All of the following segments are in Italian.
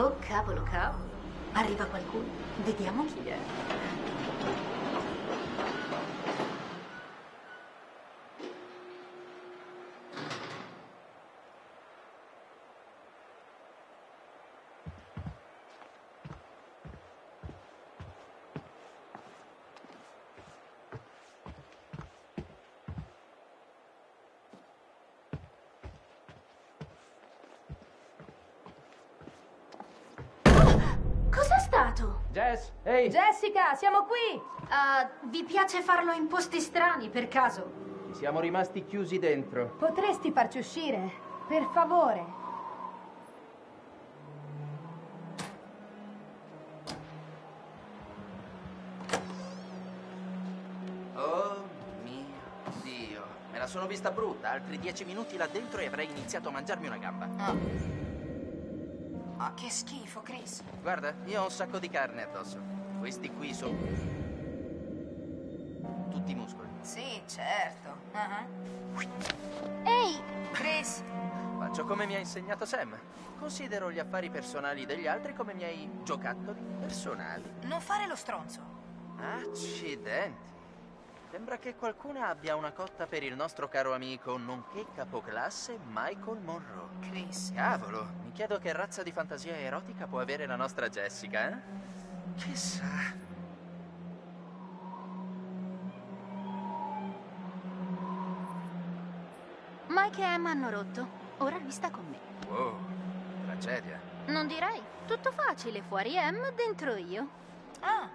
Oh, cavolo, cavolo. Arriva qualcuno. Vediamo chi è. Cos'è stato? Ehi! Jessica, siamo qui! Ah, vi piace farlo in posti strani, per caso? Ci siamo rimasti chiusi dentro. Potresti farci uscire? Per favore. Oh mio Dio, me la sono vista brutta. Altri dieci minuti là dentro e avrei iniziato a mangiarmi una gamba. Ah, che schifo, Chris. Guarda, io ho un sacco di carne addosso. Questi qui sono. tutti muscoli. Sì, certo. Ah, Ehi! Chris, Faccio come mi ha insegnato Sam. Considero gli affari personali degli altri come miei giocattoli personali. non fare lo stronzo. Accidenti. Sembra che qualcuno abbia una cotta per il nostro caro amico, nonché capoclasse Michael Monroe. Chris. Cavolo, mi chiedo che razza di fantasia erotica può avere la nostra Jessica, eh? Chissà. Mike e Emma hanno rotto. Ora lui sta con me. Wow, tragedia. Non direi. Tutto facile. Fuori Em, dentro io. Ah,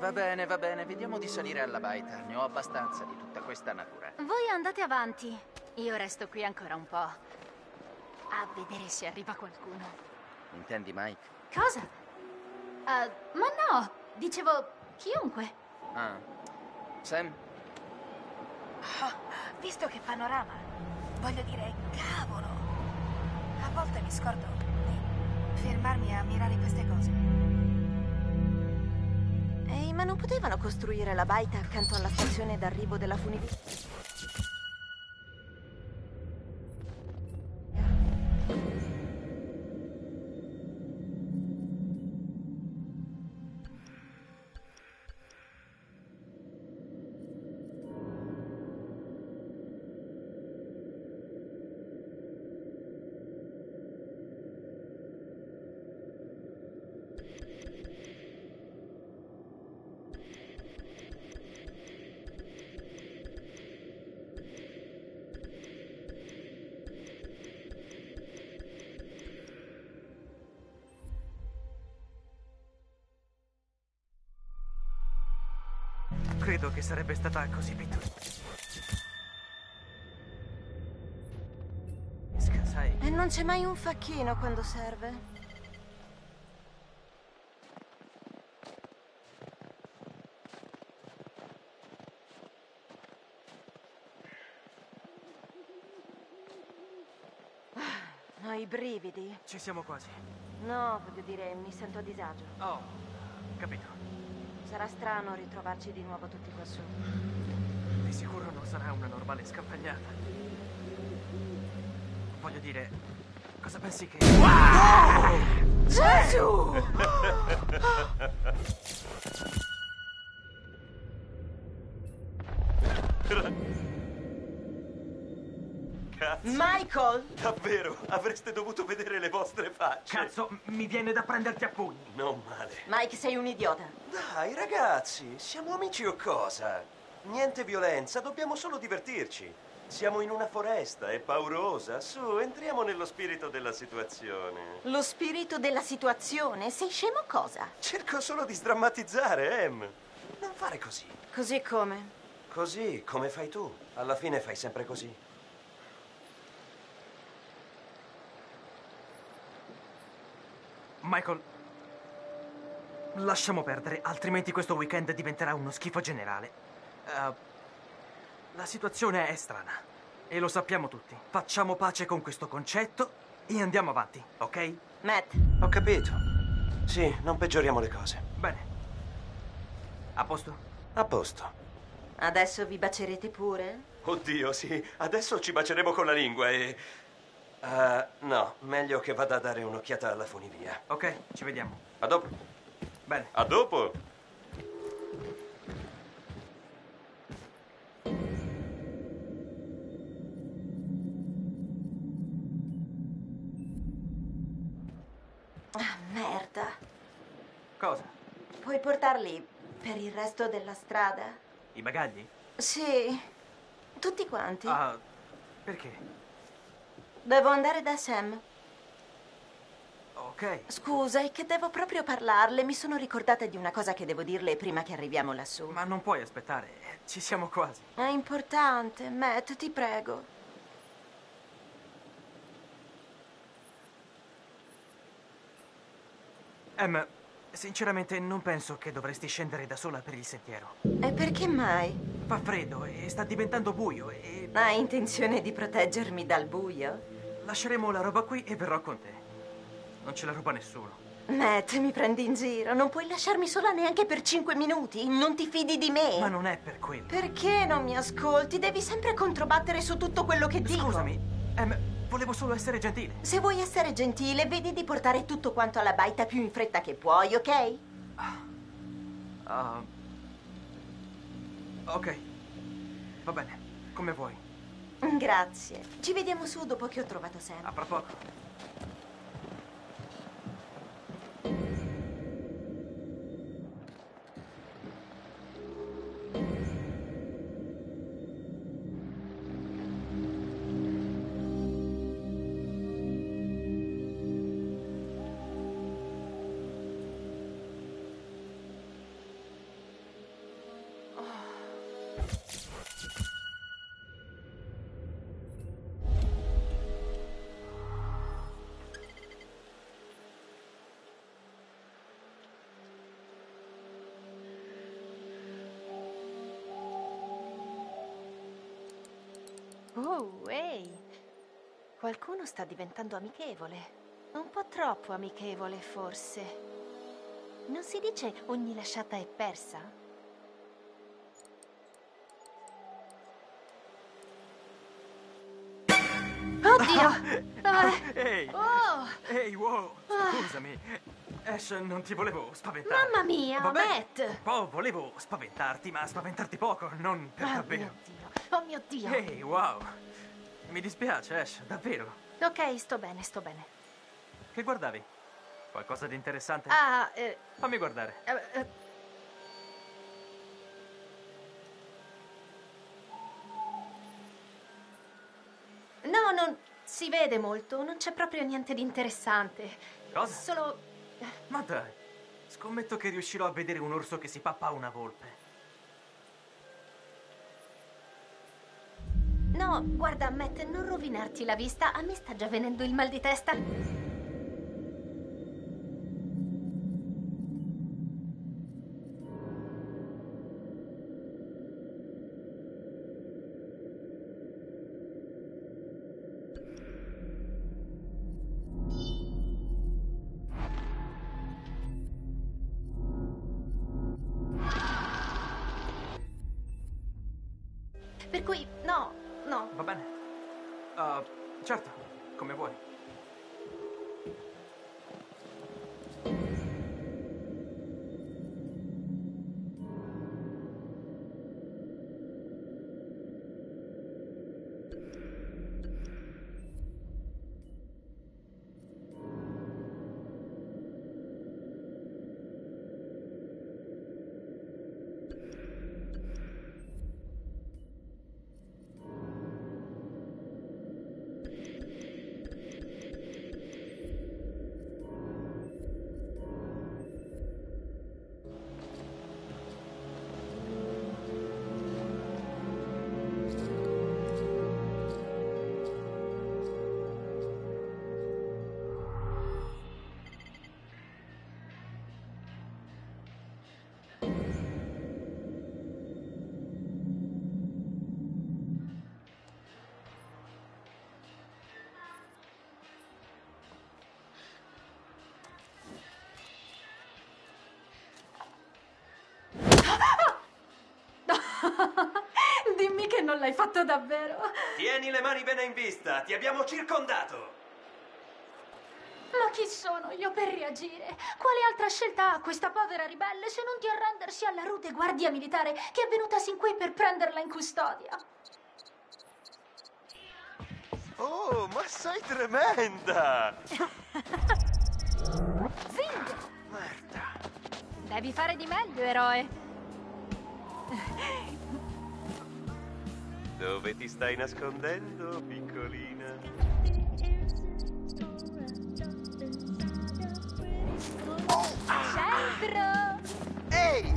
Va bene, va bene, vediamo di salire alla baita. Ne ho abbastanza di tutta questa natura. Voi andate avanti. Io resto qui ancora un po'. A vedere se arriva qualcuno. Intendi, Mike? Cosa? Ah, ma no, dicevo chiunque. Ah. Sam? ah, visto che panorama. Voglio dire, cavolo. A volte mi scordo di fermarmi a ammirare queste cose. Ehi, ma non potevano costruire la baita accanto alla stazione d'arrivo della funivia? Credo che sarebbe stata così pittoresca. Sai, E non c'è mai un facchino quando serve. Ah, Ho i brividi. ci siamo quasi. No, voglio dire, mi sento a disagio. Oh, capito. Sarà strano ritrovarci di nuovo tutti qua su. Di sicuro non sarà una normale scampagnata. Voglio dire, cosa pensi che... Gesù! Cazzo. Michael! Davvero, avreste dovuto vedere le vostre facce. Cazzo, mi viene da prenderti a pugni. Non male. Mike, sei un idiota. Dai, ragazzi, siamo amici o cosa? Niente violenza, dobbiamo solo divertirci. Siamo in una foresta, è paurosa. Su, entriamo nello spirito della situazione. Lo spirito della situazione? Sei scemo cosa? Cerco solo di sdrammatizzare, Em. Non fare così. Così come? Così, come fai tu. Alla fine fai sempre così. Michael, lasciamo perdere, altrimenti questo weekend diventerà uno schifo generale. Eh, la situazione è strana e lo sappiamo tutti. Facciamo pace con questo concetto e andiamo avanti, ok? Matt, Ho capito. Sì, non peggioriamo le cose. Bene. A posto? A posto. Adesso vi bacerete pure? Oddio, sì. Adesso ci baceremo con la lingua e... Ah, no, meglio che vada a dare un'occhiata alla funivia. Ok, ci vediamo. A dopo. Bene. A dopo. Ah, merda. Cosa? Puoi portarli per il resto della strada? I bagagli? Sì. Tutti quanti. Ah, perché? Devo andare da Sam. Ok. Scusa, è che devo proprio parlarle. Mi sono ricordata di una cosa che devo dirle prima che arriviamo lassù. Ma non puoi aspettare. Ci siamo quasi. È importante. Matt, ti prego. Em, sinceramente non penso che dovresti scendere da sola per il sentiero. E perché mai? Fa freddo e sta diventando buio e Hai intenzione di proteggermi dal buio? lasceremo la roba qui e verrò con te. Non ce la ruba nessuno. Matt, mi prendi in giro. Non puoi lasciarmi sola neanche per cinque minuti. Non ti fidi di me. Ma non è per quello. Perché non mi ascolti? Devi sempre controbattere su tutto quello che dico. Scusami, Em, volevo solo essere gentile. Se vuoi essere gentile, vedi di portare tutto quanto alla baita più in fretta che puoi, ok? Ah. ok. Va bene, come vuoi. Grazie. Ci vediamo su dopo che ho trovato Sam. A fra Oh, ehi. Qualcuno sta diventando amichevole. Un po' troppo amichevole, forse. Non si dice ogni lasciata è persa? Oddio! Ah, Ehi! oh! Ehi, wow! Scusami. Ash, non ti volevo spaventare. Mamma mia, Vabbè, Matt! Un po' volevo spaventarti, ma spaventarti poco, non per Oh davvero. Oh mio Dio! Ehi, wow! Mi dispiace, Ash, davvero. Ok, sto bene, sto bene. Che guardavi? Qualcosa di interessante? Ah, eh, Fammi guardare. eh, eh, No, non si vede molto, non c'è proprio niente di interessante. Cosa? Solo Ma dai, scommetto che riuscirò a vedere un orso che si pappa una volpe. No, guarda, Matt, non rovinarti la vista, a me sta già venendo il mal di testa. L'hai fatto davvero. Tieni le mani bene in vista, ti abbiamo circondato. Ma chi sono io per reagire? Quale altra scelta ha questa povera ribelle se non di arrendersi alla rude guardia militare che è venuta sin qui per prenderla in custodia? Oh, ma sei tremenda! Zing! Devi fare di meglio, eroe. Dove ti stai nascondendo, piccolina? Centro! Ehi!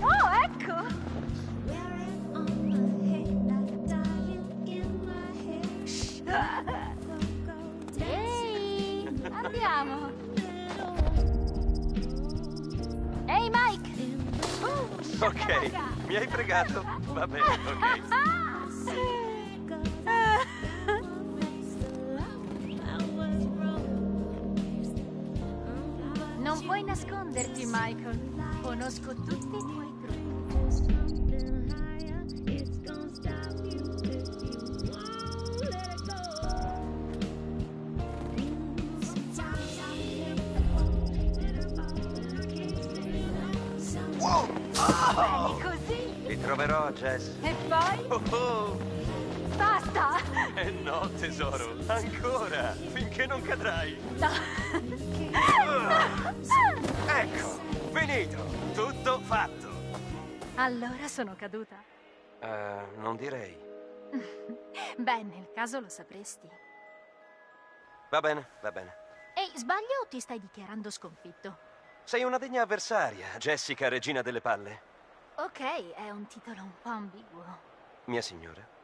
Oh, ecco! Ehi, andiamo! Ehi, Mike! Uh, Ok, mi hai fregato? Va bene, ok. Non puoi nasconderti, Michael. Conosco tutti i tuoi tesoro, ancora, finché non cadrai. No. Ecco, finito, tutto fatto. Allora sono caduta. Eh, non direi. Beh, nel caso lo sapresti. Va bene, va bene. Ehi, sbaglio o ti stai dichiarando sconfitto? Sei una degna avversaria, Jessica, regina delle palle. Ok, è un titolo un po' ambiguo. Mia signora.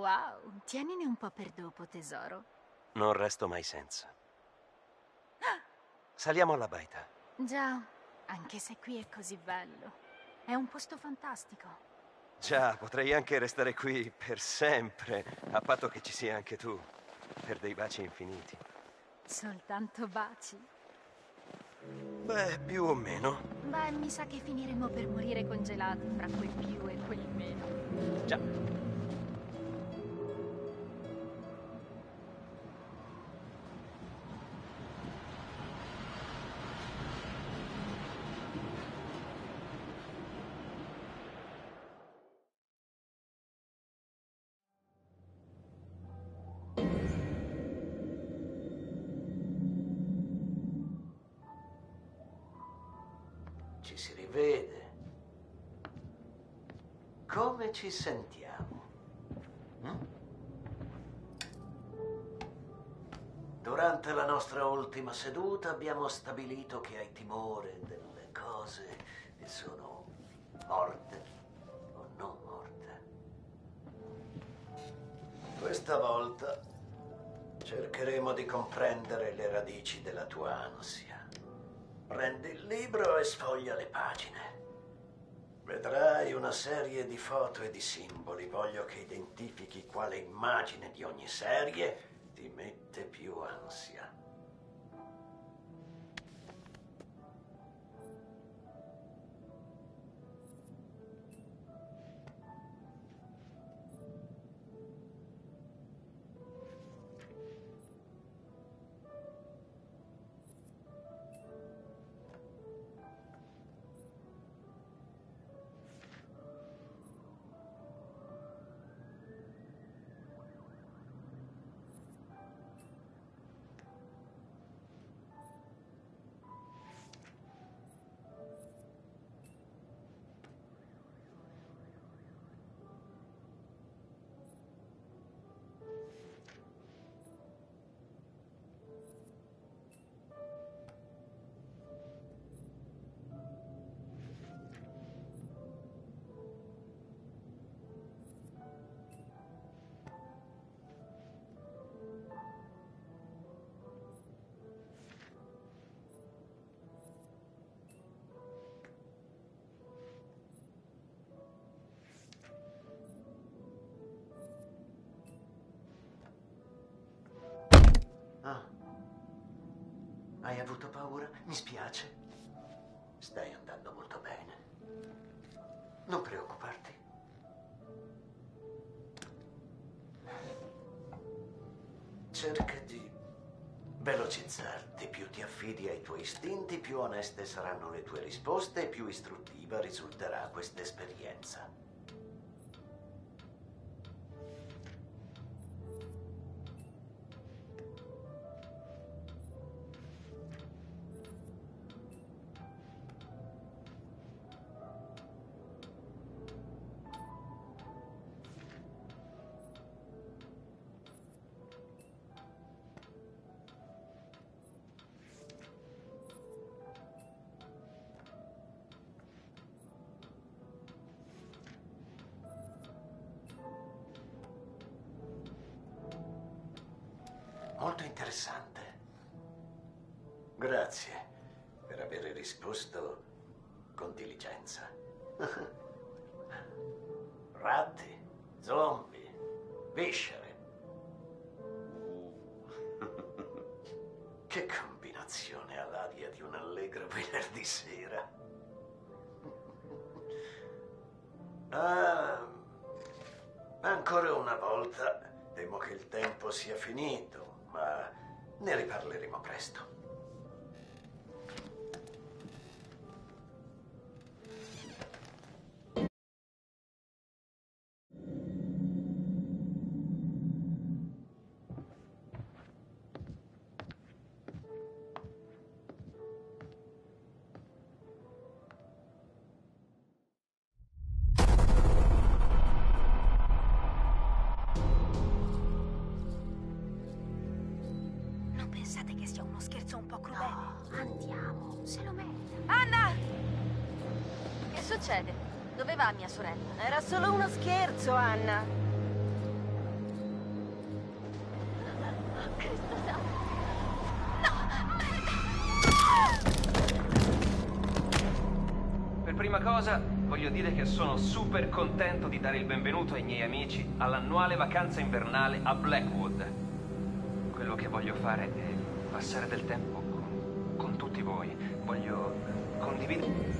Wow, tienine un po' per dopo, tesoro. Non resto mai senza. Saliamo alla baita. Già, anche se qui è così bello. È un posto fantastico. Già, potrei anche restare qui per sempre, a patto che ci sia anche tu, per dei baci infiniti. Soltanto baci. Beh, più o meno. Beh, mi sa che finiremo per morire congelati fra quel più e quel meno. Già. Ci si rivede. Come ci sentiamo? Mm? Durante la nostra ultima seduta abbiamo stabilito che hai timore delle cose che sono morte o non morte. Questa volta cercheremo di comprendere le radici della tua ansia. Prendi il libro e sfoglia le pagine. Vedrai una serie di foto e di simboli. Voglio che identifichi quale immagine di ogni serie ti mette più ansia. Hai avuto paura? Mi spiace. Stai andando molto bene. Non preoccuparti. Cerca di velocizzarti. Più ti affidi ai tuoi istinti, più oneste saranno le tue risposte e più istruttiva risulterà questa esperienza. Molto interessante. Grazie per aver risposto con diligenza. Ratti, zombie, viscere. Che combinazione all'aria di un allegro venerdì sera. Ah, ancora una volta temo che il tempo sia finito, ne riparleremo presto. Sorella? Era solo uno scherzo, Anna. Cristo santo. Per prima cosa, voglio dire che sono super contento di dare il benvenuto ai miei amici all'annuale vacanza invernale a Blackwood. Quello che voglio fare è passare del tempo con, con tutti voi. Voglio condividere.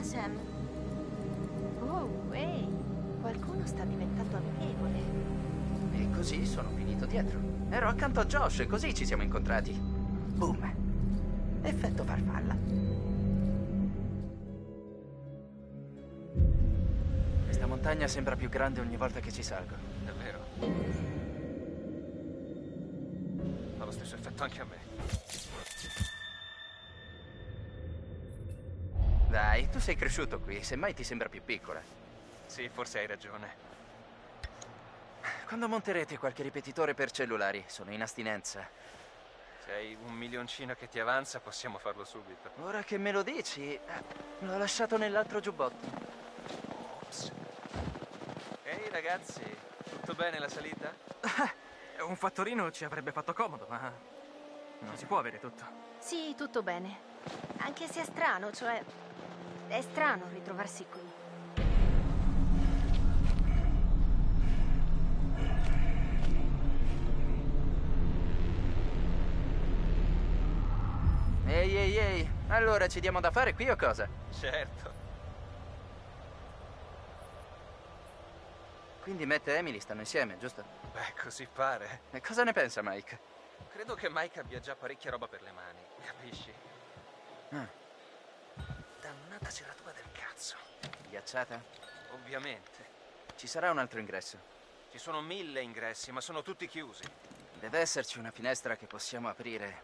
Da Sam. Oh, ehi. Qualcuno sta diventando amichevole. E così sono finito dietro. Ero accanto a Josh e così ci siamo incontrati. Boom. Effetto farfalla. Questa montagna sembra più grande ogni volta che ci salgo. Davvero? Fa lo stesso effetto anche a me. Dai, tu sei cresciuto qui, semmai ti sembra più piccola. Sì, forse hai ragione. Quando monterete qualche ripetitore per cellulari? Sono in astinenza. Se hai un milioncino che ti avanza, possiamo farlo subito. Ora che me lo dici, eh, l'ho lasciato nell'altro giubbotto. Ops. Ehi ragazzi, tutto bene la salita? Un fattorino ci avrebbe fatto comodo, ma non si può avere tutto. Sì, tutto bene. Anche se è strano, cioè... È strano ritrovarsi qui. Ehi, ehi, ehi. Allora ci diamo da fare qui o cosa? Certo. Quindi Matt e Emily stanno insieme, giusto? Beh, così pare. E cosa ne pensa Mike? Credo che Mike abbia già parecchia roba per le mani, capisci? Ah, Dannata serratura del cazzo. ghiacciata? Ovviamente. Ci sarà un altro ingresso. Ci sono mille ingressi, ma sono tutti chiusi. Deve esserci una finestra che possiamo aprire.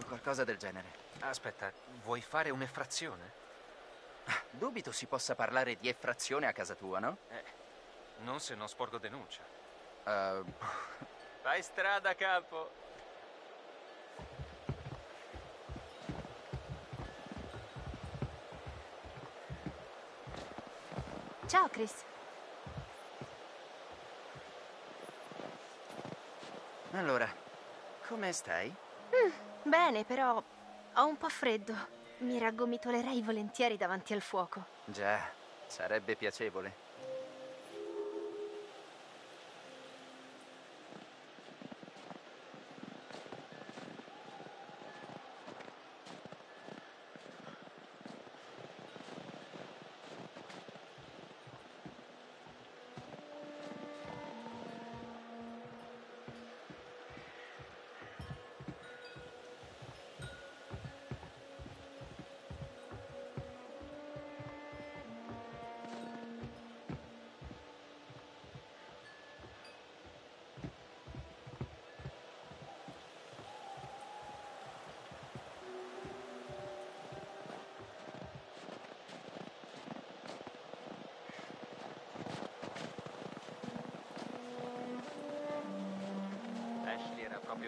O qualcosa del genere. Aspetta, vuoi fare un'effrazione? Dubito si possa parlare di effrazione a casa tua, no? Eh, non se non sporgo denuncia. Uh, Fai strada, capo. Ciao, Chris. allora, come stai? Bene, però Ho un po' freddo. Mi raggomitolerei volentieri davanti al fuoco. Già, sarebbe piacevole.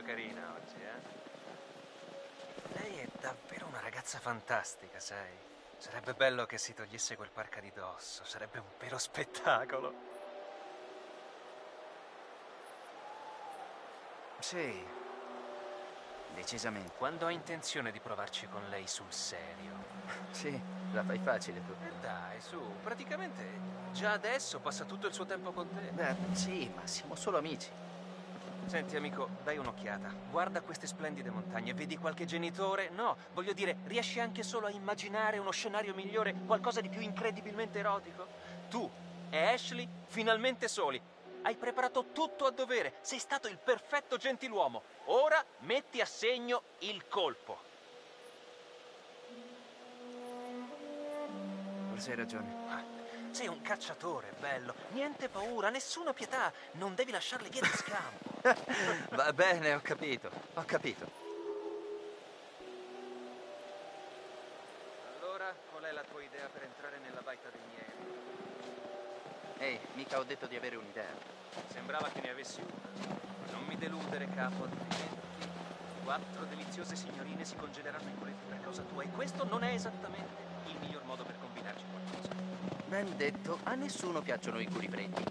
Proprio carina oggi, eh? Lei è davvero una ragazza fantastica, sai? Sarebbe bello che si togliesse quel parca di dosso, sarebbe un vero spettacolo. Sì, decisamente. Quando ho intenzione di provarci con lei sul serio. Sì, la fai facile tu. E dai, su, praticamente già adesso passa tutto il suo tempo con te. Beh, sì, ma siamo solo amici. Senti, amico, dai un'occhiata. Guarda queste splendide montagne, vedi qualche genitore? No, voglio dire, riesci anche solo a immaginare uno scenario migliore, qualcosa di più incredibilmente erotico? Tu e Ashley finalmente soli. Hai preparato tutto a dovere, sei stato il perfetto gentiluomo. Ora metti a segno il colpo. Forse hai ragione. Ah, sei un cacciatore, bello. Niente paura, nessuna pietà. Non devi lasciarle via di scampo. Va bene, ho capito, ho capito. Allora, qual è la tua idea per entrare nella baita dei miei? Ehi, mica ho detto di avere un'idea. Sembrava che ne avessi una. Non mi deludere, capo, altrimenti quattro deliziose signorine si congeleranno in culetti per causa tua e questo non è esattamente il miglior modo per combinarci qualcosa. Ben detto, a nessuno piacciono i culi freddi.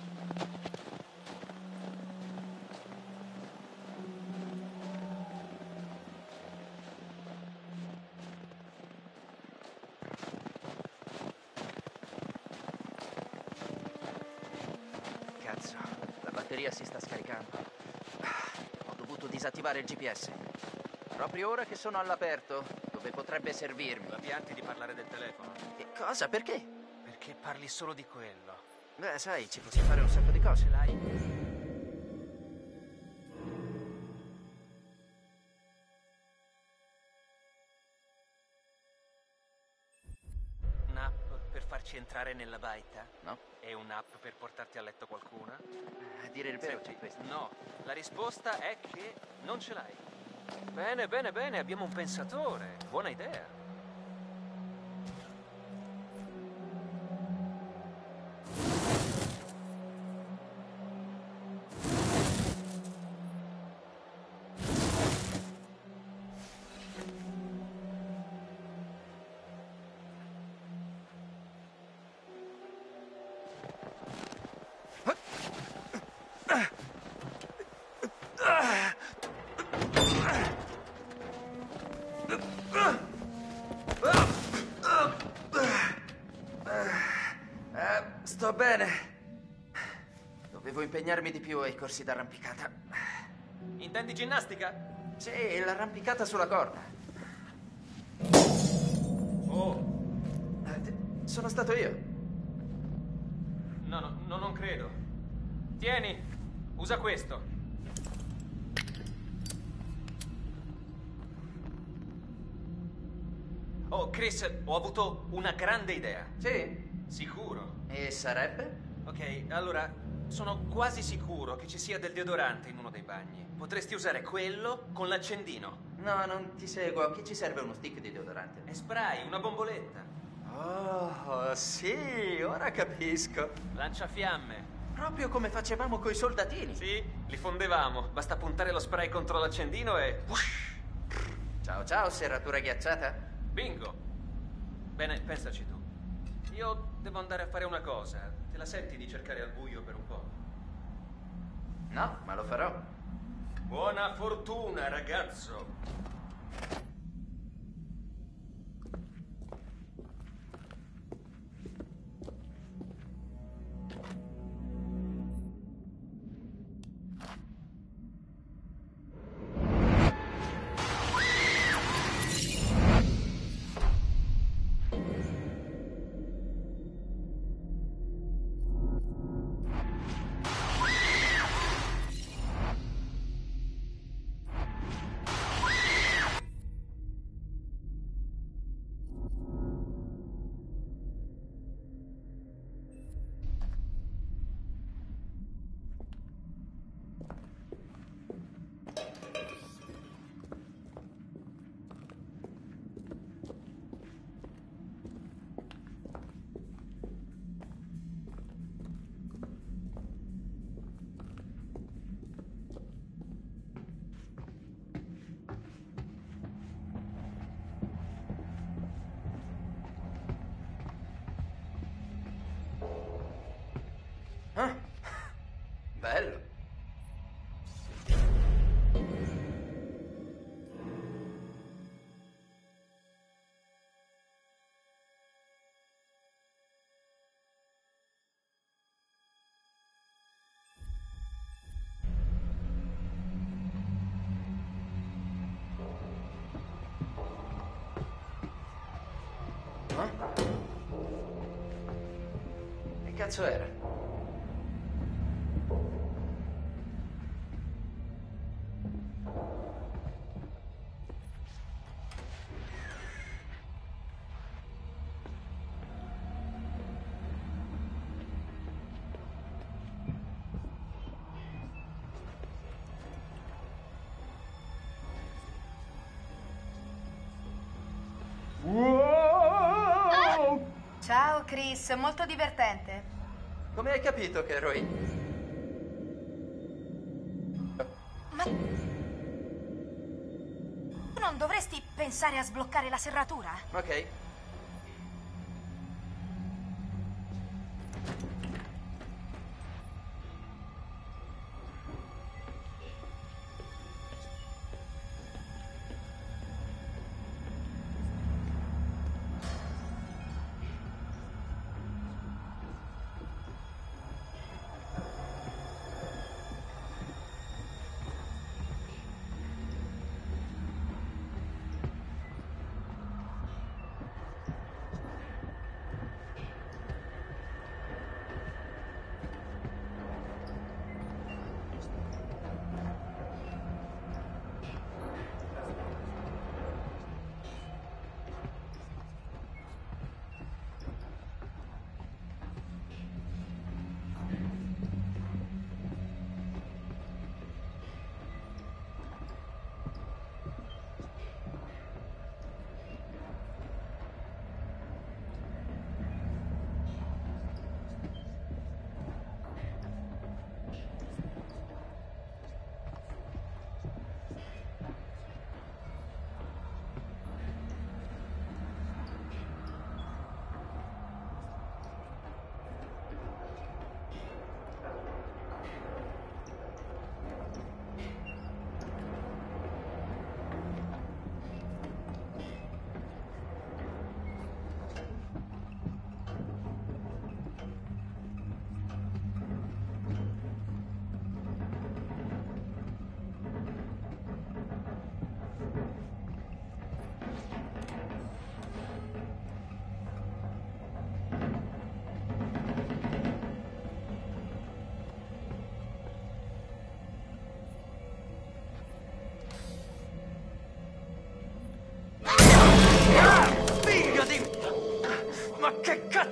Cazzo, la batteria si sta scaricando. Ah, Ho dovuto disattivare il GPS. Proprio ora che sono all'aperto, dove potrebbe servirmi. La pianti di parlare del telefono? Che cosa? Perché? Perché parli solo di quello. Beh, sai, ci possiamo fare un sacco di cose. L'hai? Un'app per farci entrare nella baita? No? E un'app per portarti a letto qualcuna? A dire il vero, Senti, c'è questo. No, la risposta è che non ce l'hai. Bene, bene, bene, abbiamo un pensatore. Buona idea. Eh, bene. Dovevo impegnarmi di più ai corsi d'arrampicata. Intendi ginnastica? Sì, l'arrampicata sulla corda. Oh, Eh, Sono stato io. no, no, no, non credo. Tieni, usa questo. Oh, Chris, ho avuto una grande idea. Sì. Sicuro? E sarebbe? Ok, allora, sono quasi sicuro che ci sia del deodorante in uno dei bagni. Potresti usare quello con l'accendino. No, non ti seguo. A chi ci serve uno stick di deodorante? E spray, una bomboletta. Oh, sì, ora capisco. Lanciafiamme. Proprio come facevamo coi soldatini. Sì, li fondevamo. Basta puntare lo spray contro l'accendino e... Ciao, ciao, serratura ghiacciata. Bingo! Bene, pensaci tu. Io devo andare a fare una cosa. Te la senti di cercare al buio per un po'? No, ma lo farò. Buona fortuna, ragazzo! Cazzo era? Ciao Chris, molto divertente. Come hai capito che ero io? Ma... Non dovresti pensare a sbloccare la serratura? Ok.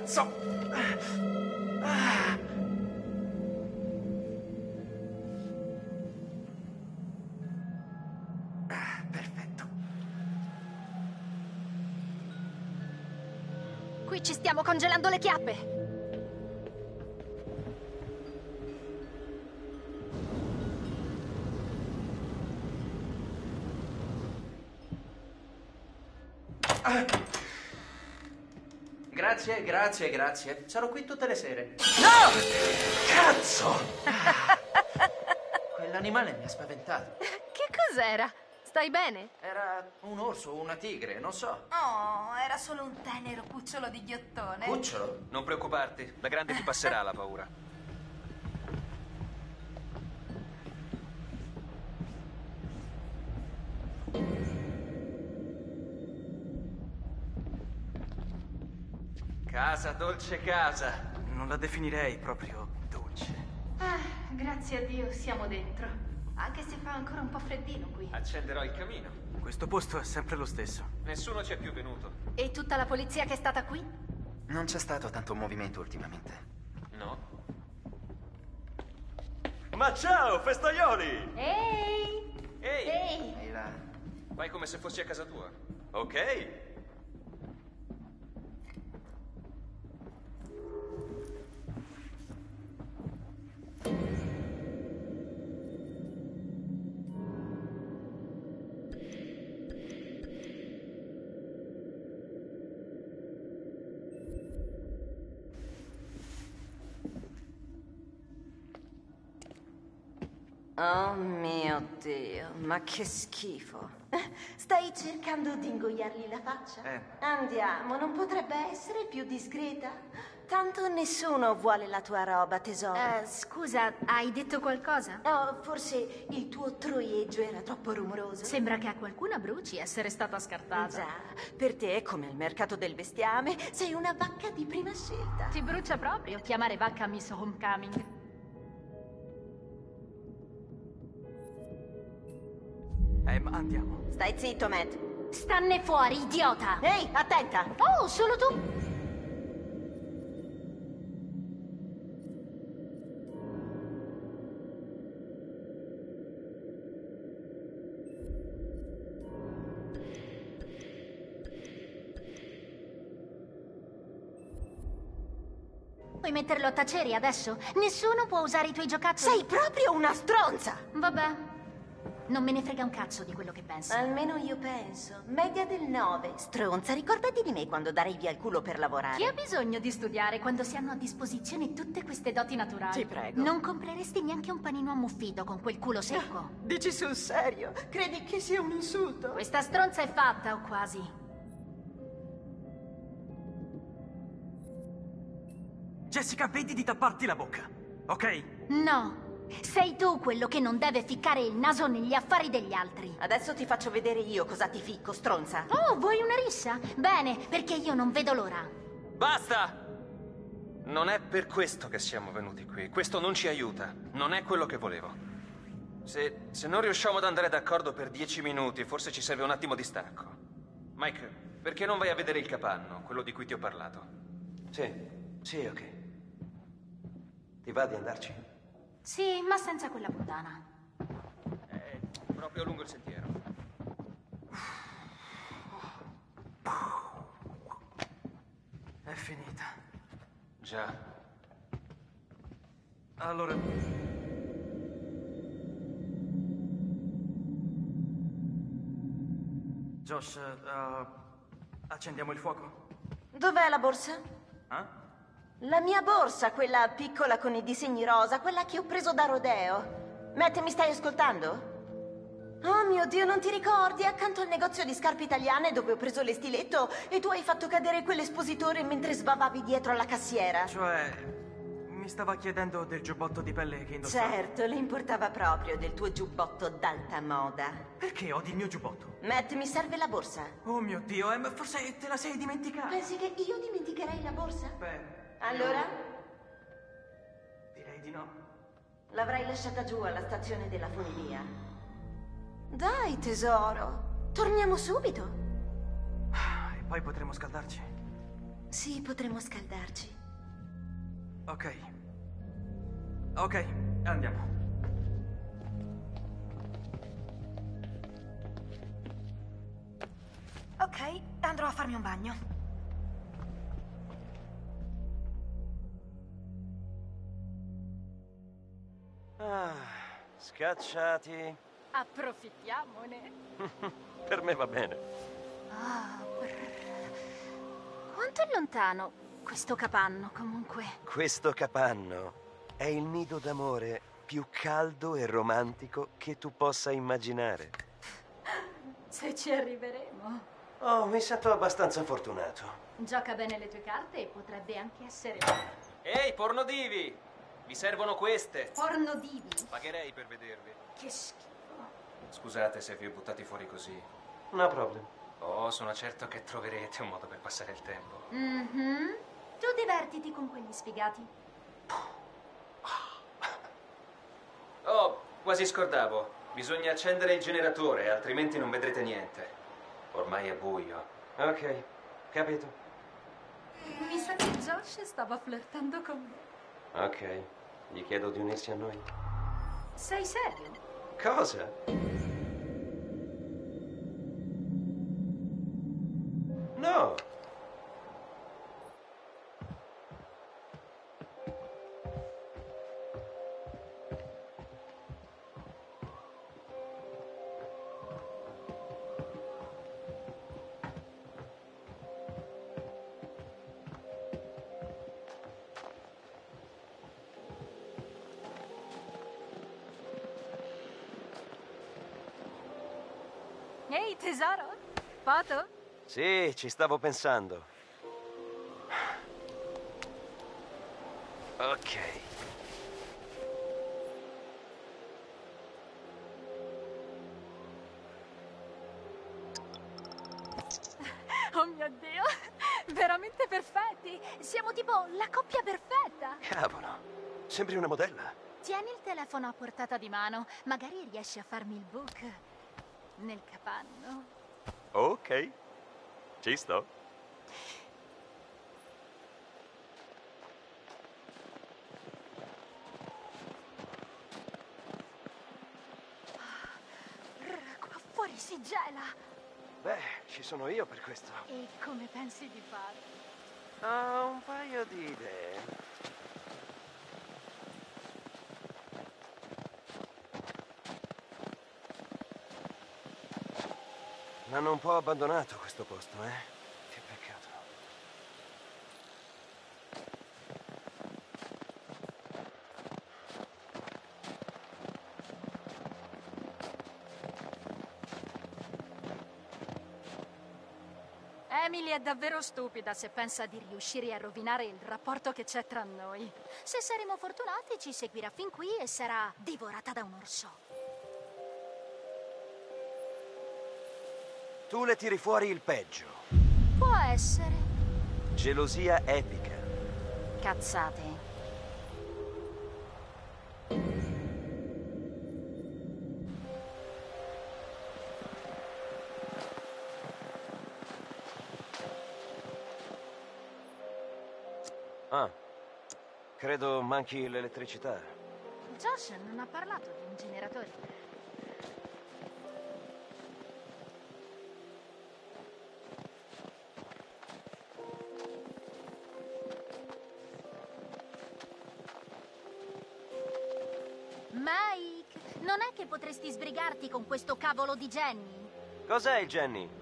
Cazzo? Perfetto. Qui ci stiamo congelando le chiappe. Grazie, grazie, grazie. Sarò qui tutte le sere. Cazzo! Quell'animale mi ha spaventato. Che cos'era? Stai bene? Era un orso o una tigre, non so. Oh, era solo un tenero cucciolo di ghiottone. Cucciolo? Non preoccuparti, la grande ti passerà la paura. Casa, dolce casa. Non la definirei proprio dolce. Ah, grazie a Dio siamo dentro. Anche se fa ancora un po' freddino qui. Accenderò il camino. Questo posto è sempre lo stesso. Nessuno ci è più venuto. E tutta la polizia che è stata qui? Non c'è stato tanto movimento ultimamente. No? Ma ciao, festaioli! Ehi! Ehi! Ehi! Là. Vai come se fossi a casa tua. Ok. Oh mio Dio, ma che schifo. Stai cercando di ingoiargli la faccia? Eh. Andiamo, non potrebbe essere più discreta? Tanto nessuno vuole la tua roba, tesoro. Eh, scusa, hai detto qualcosa? Oh, forse il tuo troieggio era troppo rumoroso. Sembra che a qualcuna bruci essere stata scartata. Già, per te come al mercato del bestiame, sei una vacca di prima scelta. Ti brucia proprio chiamare vacca Miss Homecoming. Eh, ma andiamo. Stai zitto, Matt. Stanne fuori, idiota! Ehi, attenta! Oh, solo tu? Vuoi metterlo a tacere adesso? Nessuno può usare i tuoi giocattoli. Sei proprio una stronza! Vabbè. Non me ne frega un cazzo di quello che pensi. Almeno io penso. Media del 9. Stronza, ricordati di me quando darei via il culo per lavorare. Chi ha bisogno di studiare quando si hanno a disposizione tutte queste doti naturali? Ti prego. Non compreresti neanche un panino ammuffito con quel culo secco. Dici sul serio? Credi che sia un insulto? Questa stronza è fatta, o quasi. Jessica, vedi di tapparti la bocca, ok? No. Sei tu quello che non deve ficcare il naso negli affari degli altri. Adesso ti faccio vedere io cosa ti ficco, stronza. Oh, vuoi una rissa? Bene, perché io non vedo l'ora. Basta! Non è per questo che siamo venuti qui. Questo non ci aiuta. Non è quello che volevo. Se, se non riusciamo ad andare d'accordo per dieci minuti, forse ci serve un attimo di stacco. Mike, perché non vai a vedere il capanno, quello di cui ti ho parlato? Sì, sì, ok. Ti va di andarci? Sì, ma senza quella puttana. È proprio lungo il sentiero. È finita. Già. Allora... Josh, eh, accendiamo il fuoco? Dov'è la borsa? Eh? La mia borsa, quella piccola con i disegni rosa, quella che ho preso da Rodeo. Matt, mi stai ascoltando? Oh mio Dio, non ti ricordi? Accanto al negozio di scarpe italiane dove ho preso le stiletto e tu hai fatto cadere quell'espositore mentre sbavavi dietro alla cassiera. Cioè, mi stava chiedendo del giubbotto di pelle che indossavo. Certo, le importava proprio del tuo giubbotto d'alta moda. Perché odi il mio giubbotto? Matt, mi serve la borsa. Oh mio Dio, Em, forse te la sei dimenticata. Pensi che io dimenticherei la borsa? Beh, Allora? direi di no. L'avrai lasciata giù alla stazione della funivia. Dai, tesoro. Torniamo subito. E poi potremo scaldarci. Sì, potremo scaldarci. Ok. Ok, andiamo. Ok, andrò a farmi un bagno. Scacciati. Approfittiamone. per me va bene. Brr. Quanto è lontano questo capanno, comunque? Questo capanno è il nido d'amore più caldo e romantico che tu possa immaginare. Se ci arriveremo. Oh, mi sento abbastanza fortunato. Gioca bene le tue carte e potrebbe anche essere Ehi, pornodivi! Mi servono queste. porno divi. Pagherei per vedervi. Che schifo. Scusate se vi ho buttati fuori così. No problem. Oh, sono certo che troverete un modo per passare il tempo. Mhm. Tu divertiti con quegli sfigati. Oh, quasi scordavo. Bisogna accendere il generatore, altrimenti non vedrete niente. Ormai è buio. Ok, capito. Mi sa che Josh stava flirtando con me. Ok, gli chiedo di unirsi a noi. Sei serio? Cosa? Tesoro, foto? Sì, ci stavo pensando. Ok. Oh mio Dio, veramente perfetti. Siamo tipo la coppia perfetta. Cavolo, sembri una modella. Tieni il telefono a portata di mano. Magari riesci a farmi il book nel capanno. Ok, ci sto. Brr, qua fuori si gela. Beh, ci sono io per questo. E come pensi di fare? Ho un paio di idee. Hanno un po' abbandonato questo posto, eh? Che peccato. Emily è davvero stupida se pensa di riuscire a rovinare il rapporto che c'è tra noi. Se saremo fortunati ci seguirà fin qui e sarà divorata da un orso. Tu le tiri fuori il peggio. Può essere. Gelosia epica. Cazzate. Ah, credo manchi l'elettricità. Josh non ha parlato di un generatore. Questo cavolo di Jenny? Cos'è il Jenny?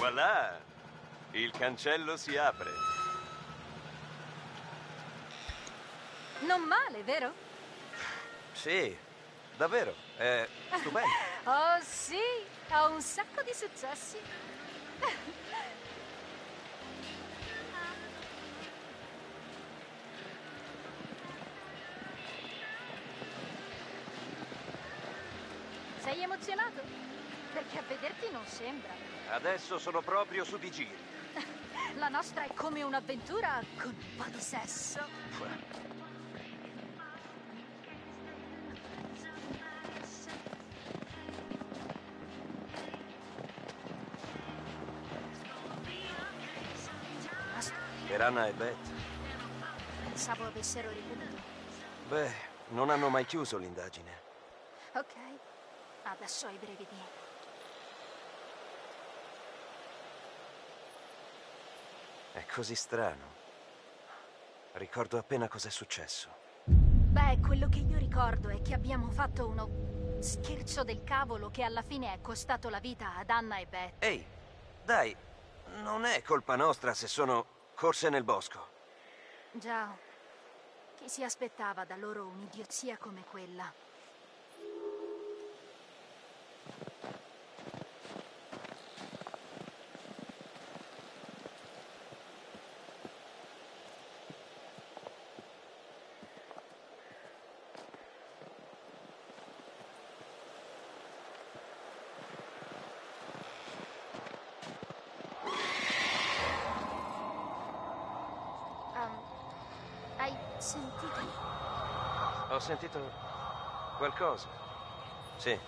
Voilà! Il cancello si apre. Non male, vero? Sì, davvero, è stupendo. Oh sì, ho un sacco di successi. Sei emozionato? Perché a vederti non sembra. Adesso sono proprio su di giri. La nostra è come un'avventura con un po' di sesso. Per Anna e Beth. Pensavo avessero ripetuto. Beh, non hanno mai chiuso l'indagine. Ok, adesso ho i brividi. È così strano. Ricordo appena cos'è successo. Beh, quello che io ricordo è che abbiamo fatto uno scherzo del cavolo che alla fine è costato la vita ad Anna e Beth. Ehi, dai, non è colpa nostra se sono corse nel bosco. Già, chi si aspettava da loro un'idiozia come quella? Ho sentito qualcosa. Sì.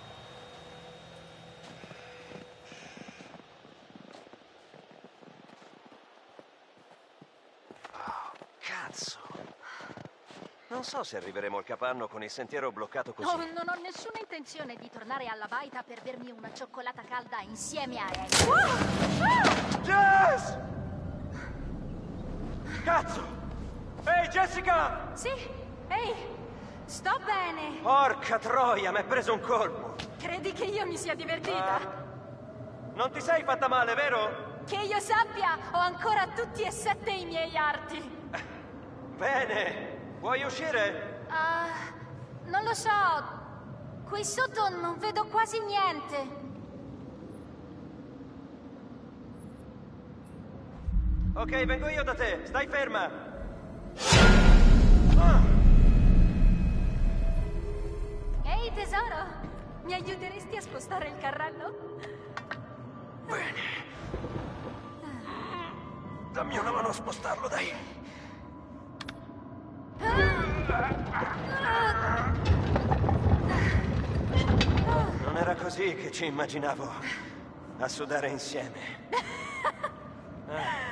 Oh, cazzo. Non so se arriveremo al capanno con il sentiero bloccato così. Oh, non ho nessuna intenzione di tornare alla baita per bermi una cioccolata calda insieme a Ellie. Jess! Cazzo! Ehi, Jessica! Sì? Ehi, sto bene. Porca troia, mi hai preso un colpo. Credi che io mi sia divertita? Non ti sei fatta male, vero? Che io sappia, ho ancora tutti e sette i miei arti. Bene. Vuoi uscire? Ah, non lo so. Qui sotto non vedo quasi niente. Ok, vengo io da te. Stai ferma. Ehi, tesoro, mi aiuteresti a spostare il carrello? Bene. Dammi una mano a spostarlo, dai. Non era così che ci immaginavo a sudare insieme. Ah.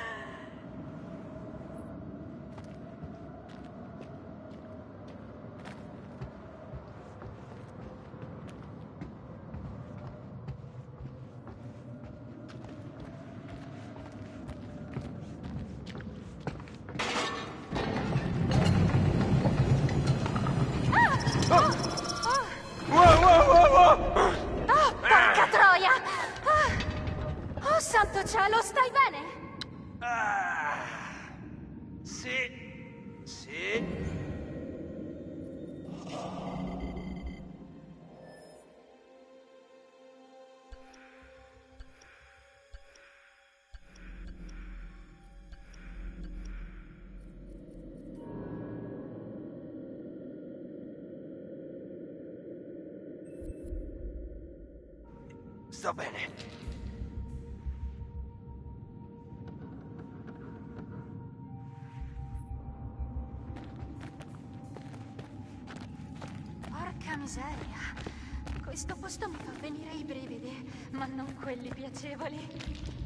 ma non quelli piacevoli.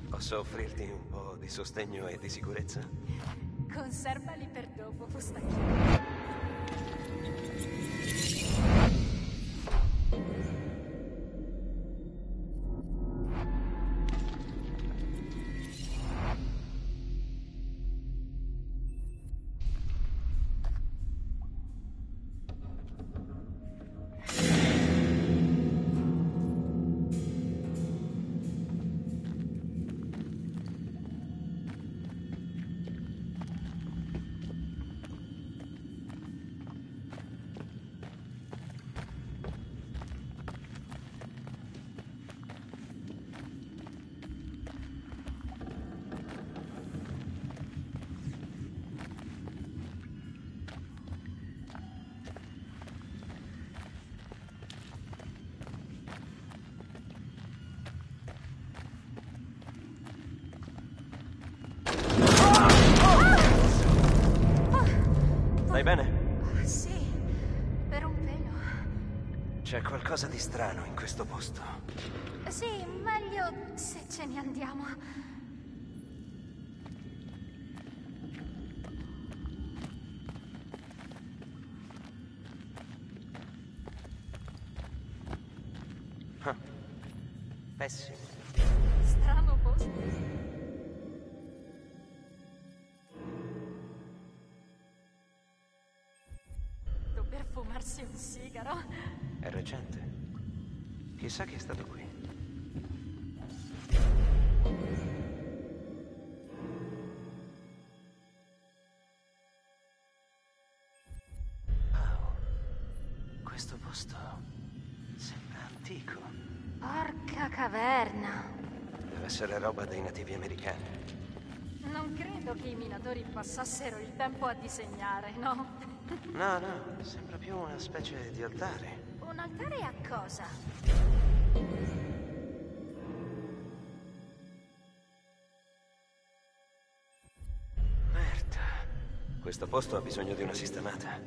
Posso offrirti un po' di sostegno e di sicurezza? Conservali per dopo, fustacchino. Qualcosa di strano in questo posto. Sì, meglio se ce ne andiamo. Ah, Pessimo. Chissà chi è stato qui. Wow. Questo posto sembra antico. Porca caverna. Deve essere roba dei nativi americani. Non credo che i minatori passassero il tempo a disegnare, no? No, no, sembra più una specie di altare. Altare a cosa? Merda. Questo posto ha bisogno di una sistemata.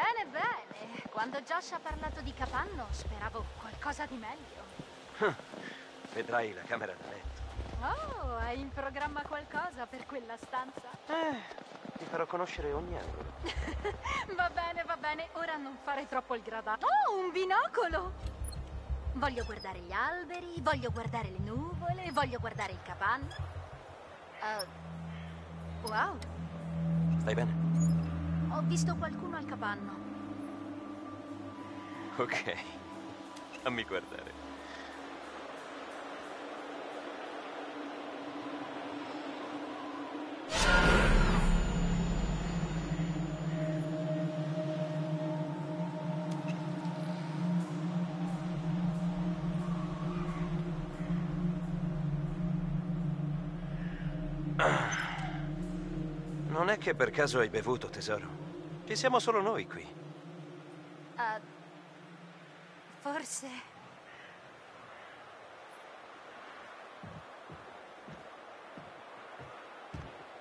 Bene, bene. Quando Josh ha parlato di capanno, speravo qualcosa di meglio. Vedrai la camera da letto. Oh, hai in programma qualcosa per quella stanza? Eh, ti farò conoscere ogni angolo. Va bene, va bene. Ora non fare troppo il gradato. Oh, un binocolo! Voglio guardare gli alberi, voglio guardare le nuvole, voglio guardare il capanno. Eh, wow, Stai bene? ho visto qualcuno al capanno. Ok. Fammi guardare. Non è che per caso hai bevuto, tesoro? Ci siamo solo noi qui. Eh, forse.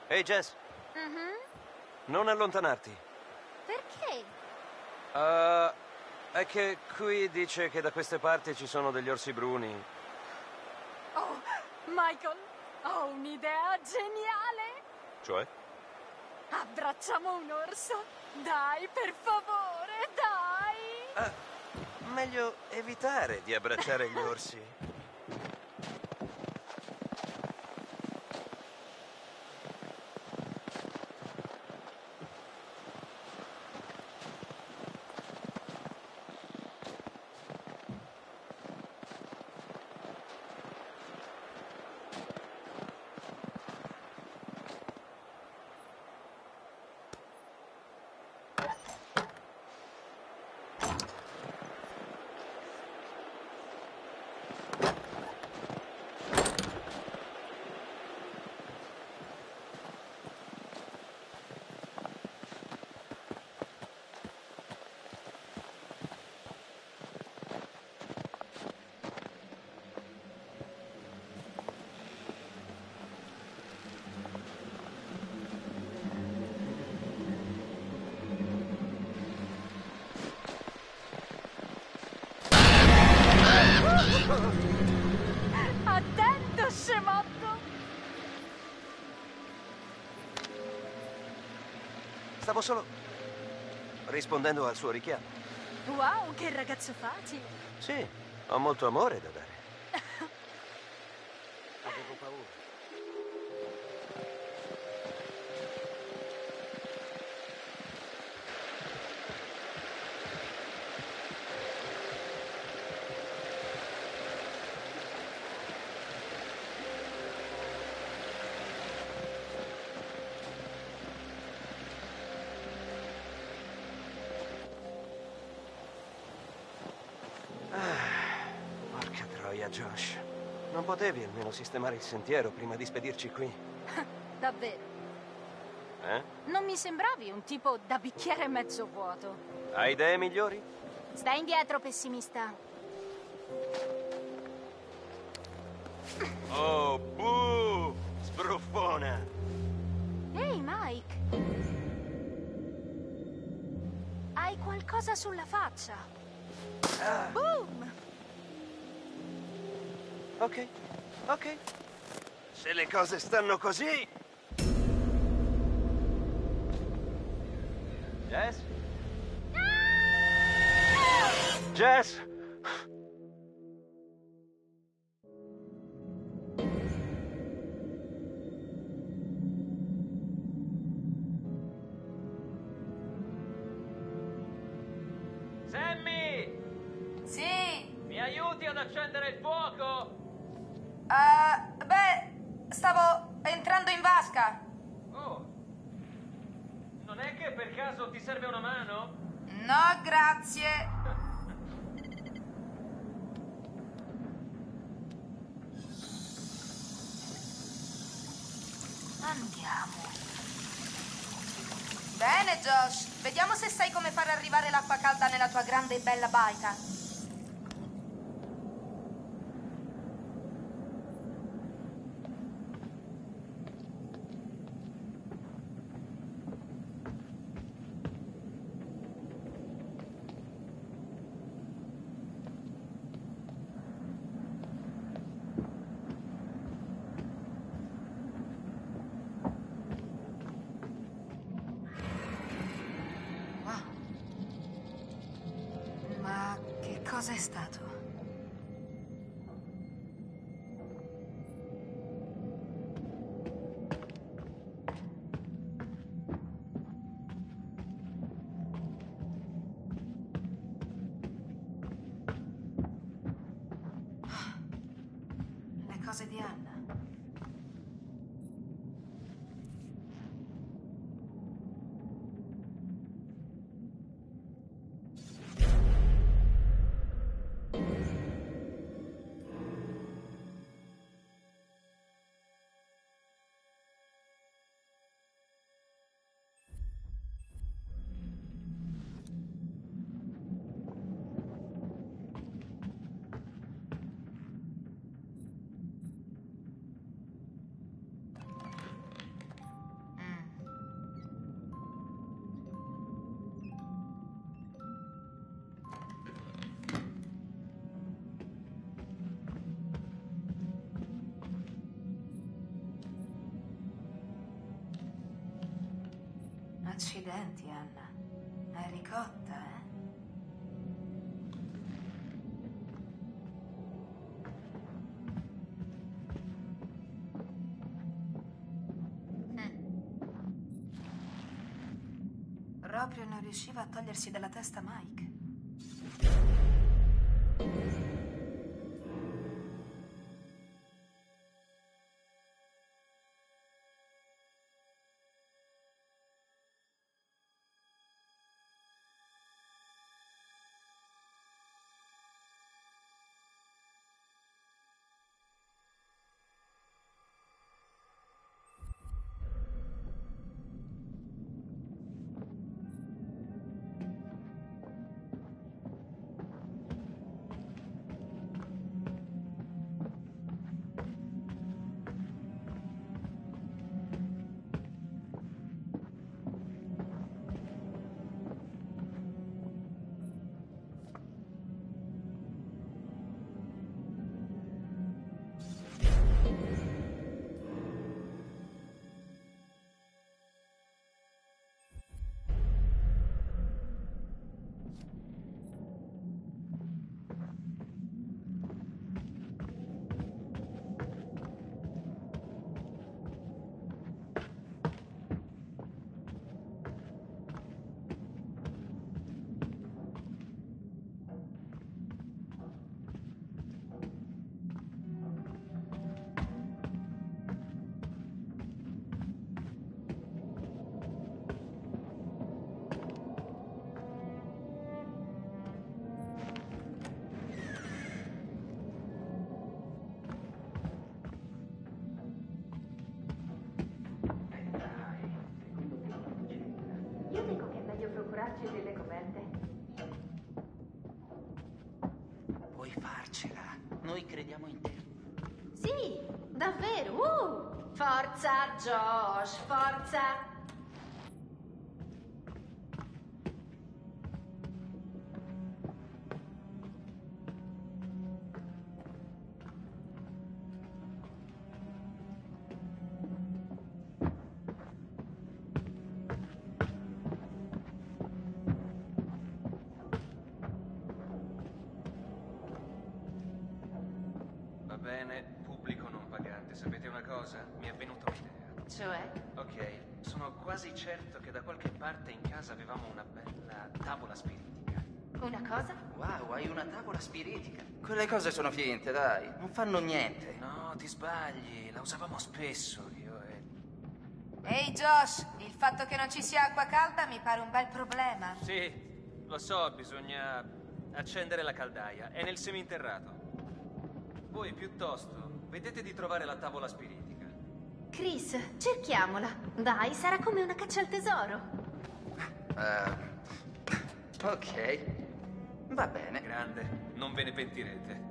Ehi Jess, Mhm. non allontanarti. Perché? Uh, è che qui dice che da queste parti ci sono degli orsi bruni. Oh, Michael, ho un'idea geniale! Abbracciamo un orso! Dai, per favore, dai! Ah, meglio evitare di abbracciare gli orsi. Attento, scemotto! Stavo solo rispondendo al suo richiamo. Wow, che ragazzo facile! Sì, ho molto amore da dare. Almeno sistemare il sentiero prima di spedirci qui? Davvero. Eh? Non mi sembravi un tipo da bicchiere mezzo vuoto. Hai idee migliori? Stai indietro, pessimista. Oh, buh! Sbruffona! Ehi, Mike. Hai qualcosa sulla faccia. Boom! Ok, ok. Se le cose stanno così... Jess? Jess? Grande e bella baita. Cosa è stato? Le cose di Anna. Accidenti, Anna. È ricotta, eh? Hm. Proprio non riusciva a togliersi dalla testa Mike. Uh! Forza, Josh, quasi certo che da qualche parte in casa avevamo una bella tavola spiritica. Una cosa? Wow, hai una tavola spiritica. Quelle cose sono finte, dai. Non fanno niente. No, ti sbagli. La usavamo spesso io e... Ehi Josh, il fatto che non ci sia acqua calda mi pare un bel problema. Sì, lo so, bisogna accendere la caldaia. È nel seminterrato. Voi piuttosto, vedete di trovare la tavola spiritica. Chris, cerchiamola. Dai, sarà come una caccia al tesoro. Eh, ok. Va bene. Grande, non ve ne pentirete.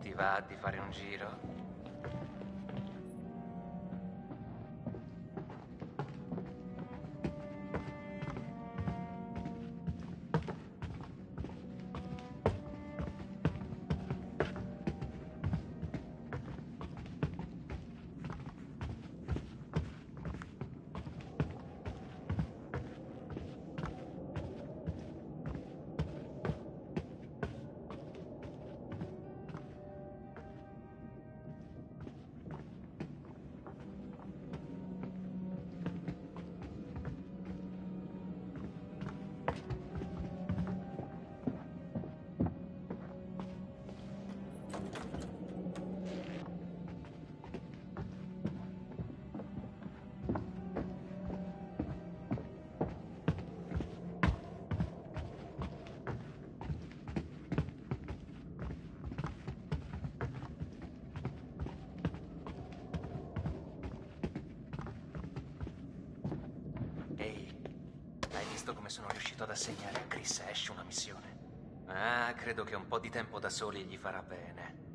Ti va di fare un giro? Sono riuscito ad assegnare a Chris Ash una missione? Ah, credo che un po' di tempo da soli gli farà bene.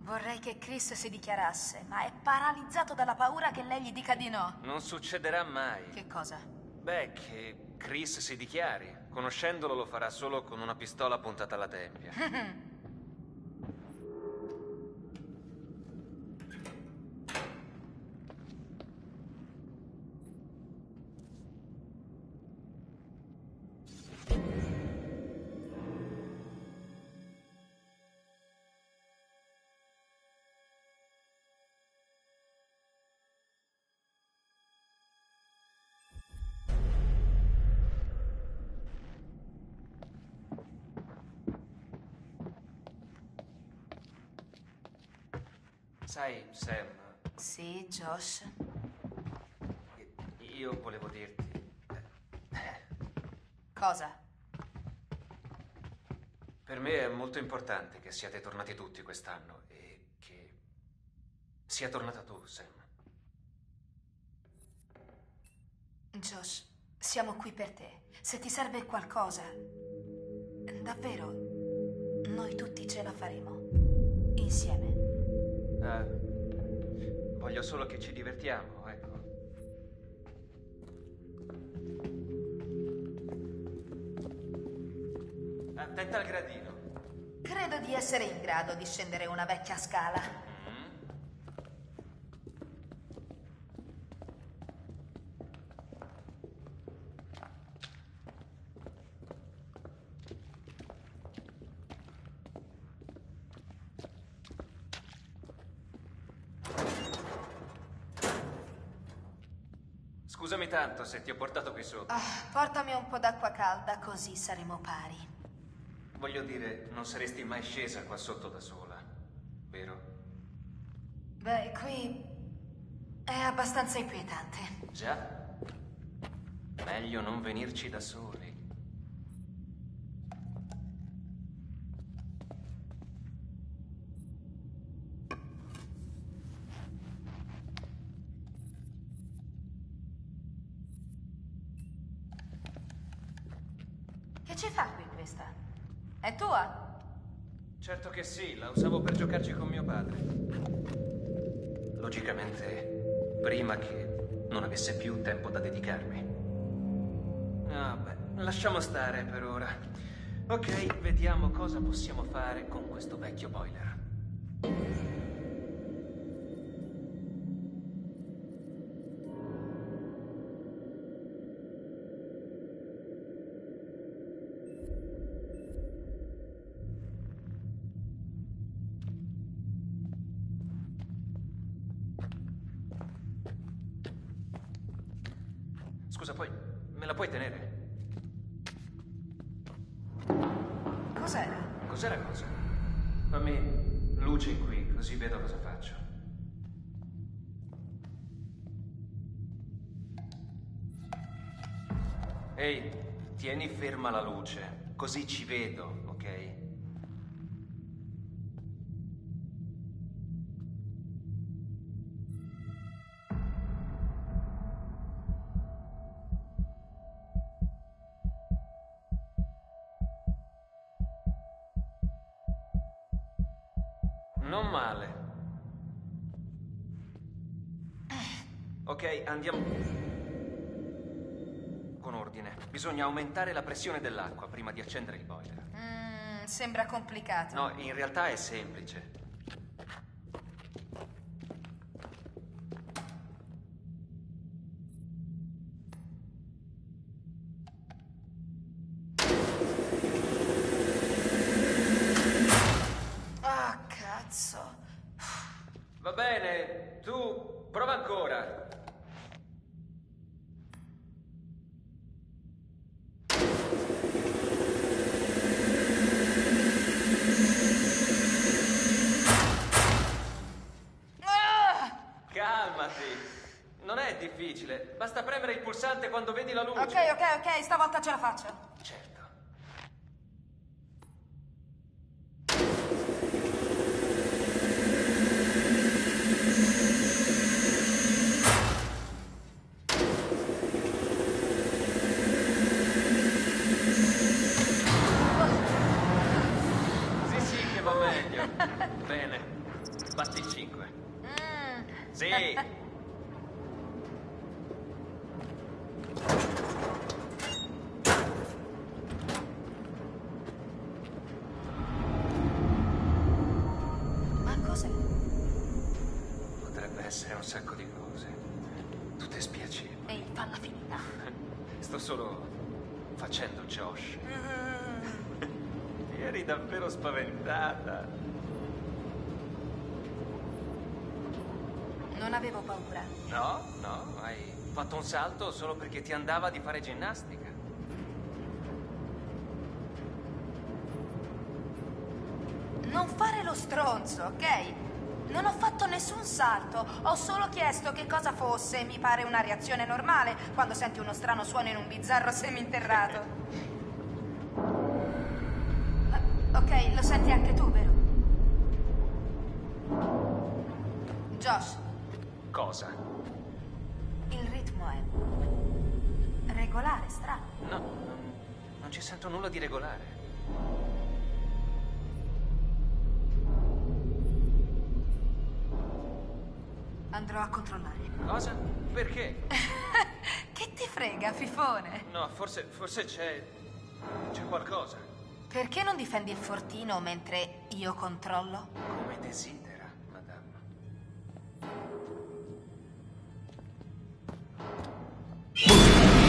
Vorrei che Chris si dichiarasse, ma è paralizzato dalla paura che lei gli dica di no. Non succederà mai. Che cosa? Beh, che Chris si dichiari. Conoscendolo lo farà solo con una pistola puntata alla tempia. Sai, Sam, Sì, Josh. io volevo dirti... Cosa? Per me è molto importante che siate tornati tutti quest'anno e che sia tornata tu, Sam. Josh, siamo qui per te. Se ti serve qualcosa, davvero, noi tutti ce la faremo. Insieme. Ah, voglio solo che ci divertiamo, ecco. Attenta al gradino. Credo di essere in grado di scendere una vecchia scala. Scusami tanto se ti ho portato qui sotto. Ah, portami un po' d'acqua calda, così saremo pari. Voglio dire, non saresti mai scesa qua sotto da sola, vero? Beh, qui è abbastanza inquietante. Già? Meglio non venirci da soli. Tempo da dedicarmi. Ah, beh, lasciamo stare per ora. Ok, vediamo cosa possiamo fare con questo vecchio boiler. Così ci vedo, ok? Bisogna aumentare la pressione dell'acqua prima di accendere il boiler. Mm, sembra complicato. No, in realtà è semplice. Ah, cazzo. Va bene, tu prova ancora. Ah! Calmati. Non è difficile. Basta premere il pulsante quando vedi la luce. Ok, ok, ok, stavolta ce la faccio. Certo. Sì, sì, che va meglio. Bene. Batti il 5. Mm. Sì. Ma cos'è? Potrebbe essere un sacco di cose. Tutte spiacevoli. Ehi, falla finita. Sto solo facendo Josh. Eri davvero spaventata. Non avevo paura. No, no, hai fatto un salto solo perché ti andava di fare ginnastica. Non fare lo stronzo, ok? Non ho fatto nessun salto, ho solo chiesto che cosa fosse e mi pare una reazione normale quando senti uno strano suono in un bizzarro seminterrato. Ma- ok, lo senti anche tu, vero? Josh, Cosa? il è regolare, strano. No, non, non ci sento nulla di regolare. Andrò a controllare. Cosa? Perché? Che ti frega, fifone? No, forse, forse c'è. c'è qualcosa. Perché non difendi il fortino mentre io controllo? Come desidera, Boom.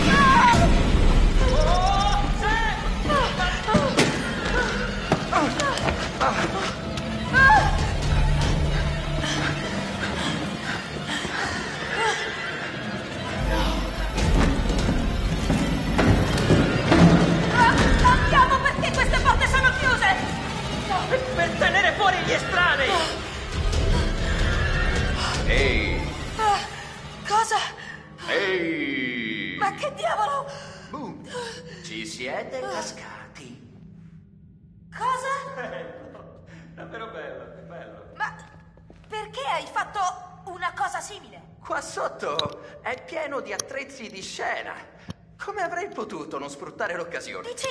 potuto non sfruttare l'occasione? Dici.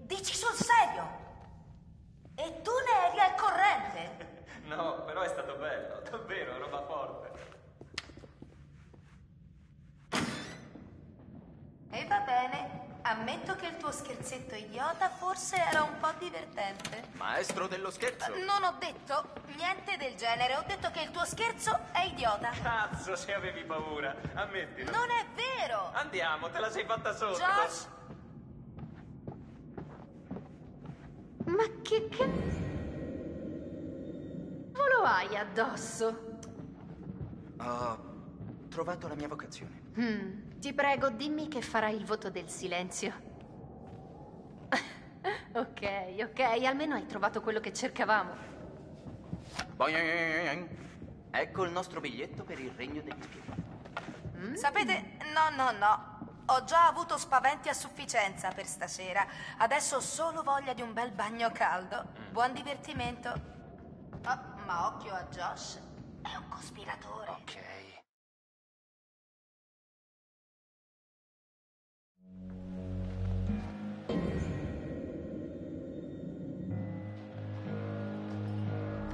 Dici sul serio? E tu ne eri al corrente? No, però è stato bello, davvero, roba forte. E va bene, ammetto che il tuo scherzetto idiota forse era un po' divertente. Maestro dello scherzo. Non ho detto niente del genere, ho detto che il tuo scherzo è idiota. Cazzo, se avevi paura, ammettilo. Non è vero! Andiamo, te la sei fatta sotto. Josh! Ma che cavolo hai addosso? Ho trovato la mia vocazione. Hmm, ti prego, dimmi che farai il voto del silenzio. ok, ok, almeno hai trovato quello che cercavamo. Boing. Ecco il nostro biglietto per il regno degli spiedi. Mm? Sapete, no, no, no. Ho già avuto spaventi a sufficienza per stasera. Adesso ho solo voglia di un bel bagno caldo. Buon divertimento. Oh, ma occhio a Josh. È un cospiratore. Ok.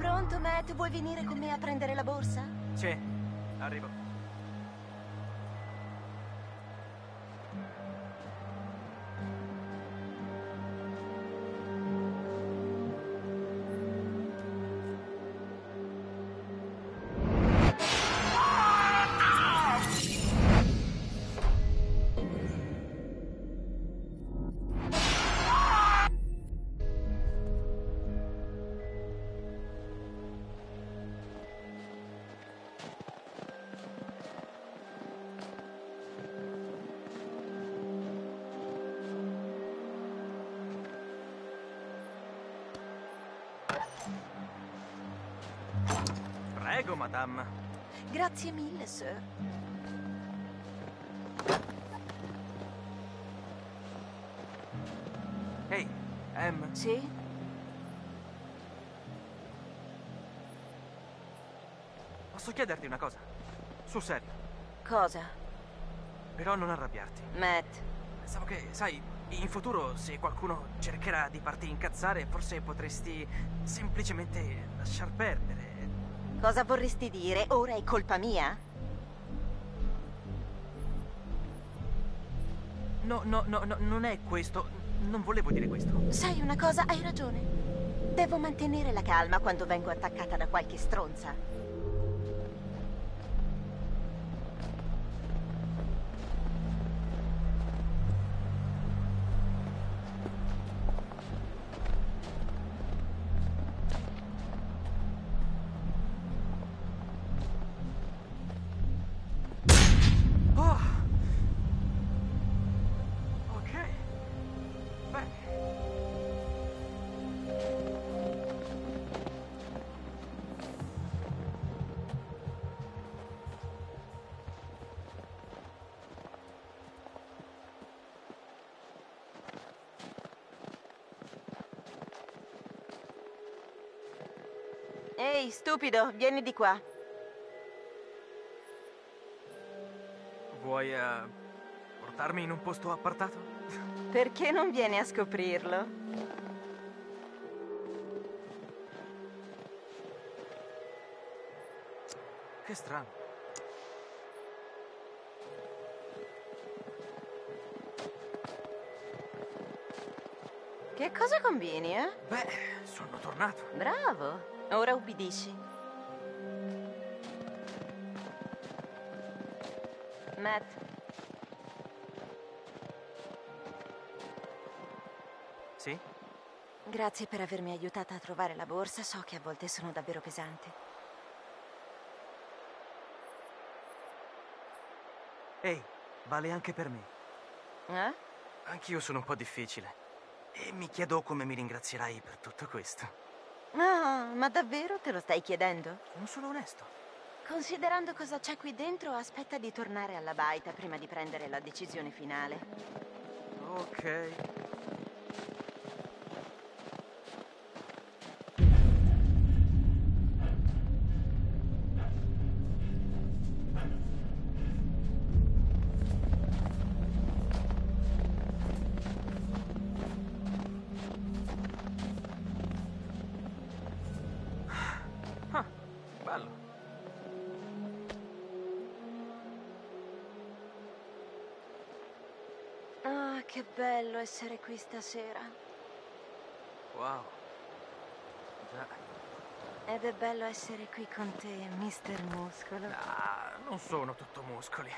Pronto, Matt? Vuoi venire con me a prendere la borsa? Sì, arrivo. Prego, madame. Grazie mille, sir. Ehi, Em. Sì? Posso chiederti una cosa? Sul serio. Cosa? Però non arrabbiarti. Matt. Pensavo che, sai, in futuro se qualcuno cercherà di farti incazzare, forse potresti semplicemente lasciar perdere. Cosa vorresti dire? Ora è colpa mia? No, no, no, no, non è questo. Non volevo dire questo. Sai una cosa? Hai ragione. Devo mantenere la calma quando vengo attaccata da qualche stronza. Ehi, stupido, vieni di qua. Vuoi eh, portarmi in un posto appartato? Perché non vieni a scoprirlo? Che strano. Che cosa combini, eh? Beh, sono tornato. Bravo. Ora ubbidisci. Matt, Sì? grazie per avermi aiutata a trovare la borsa. So che a volte sono davvero pesante. Ehi, vale anche per me. Eh? Anch'io sono un po' difficile. E mi chiedo come mi ringrazierai per tutto questo. Ah, ma davvero te lo stai chiedendo? Non sono onesto. Considerando cosa c'è qui dentro, aspetta di tornare alla baita prima di prendere la decisione finale. Ok. Che bello essere qui stasera. Wow. Già. Ed è bello essere qui con te, Mister Muscolo. Ah, non sono tutto muscoli.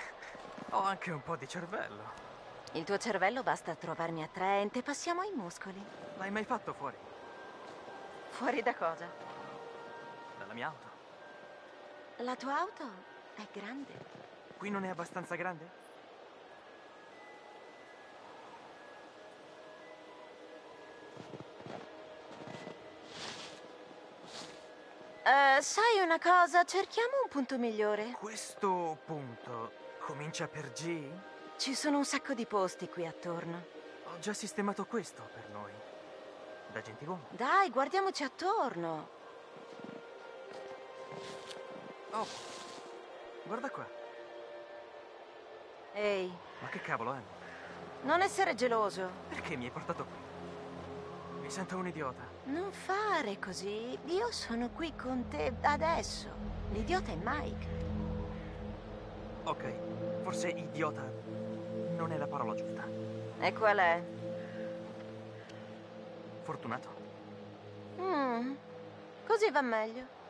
Ho anche un po' di cervello. Il tuo cervello basta trovarmi attraente, passiamo ai muscoli. L'hai mai fatto fuori? Fuori da cosa? Dalla mia auto? La tua auto è grande. Qui non è abbastanza grande? Sai una cosa? Cerchiamo un punto migliore. Questo punto comincia per G? Ci sono un sacco di posti qui attorno. Ho già sistemato questo per noi. Da gentiluomo. Dai, guardiamoci attorno. Oh, guarda qua. Ehi, Ma che cavolo è? non essere geloso. Perché mi hai portato qui? Mi sento un idiota. Non fare così. Io sono qui con te adesso. L'idiota è Mike. Ok, forse idiota non è la parola giusta. E qual è? Fortunato. Mm, così va meglio.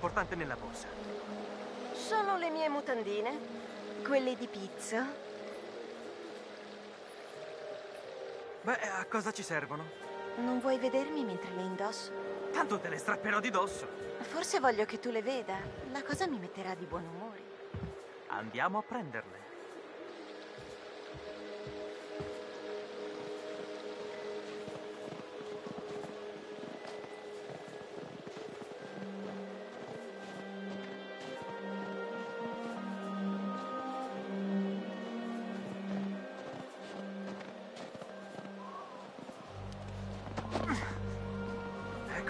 Importante nella borsa? Sono le mie mutandine. Quelle di pizza. Beh, a cosa ci servono? Non vuoi vedermi mentre le indosso? Tanto te le strapperò di dosso. Forse voglio che tu le veda. La cosa mi metterà di buon umore. Andiamo a prenderle.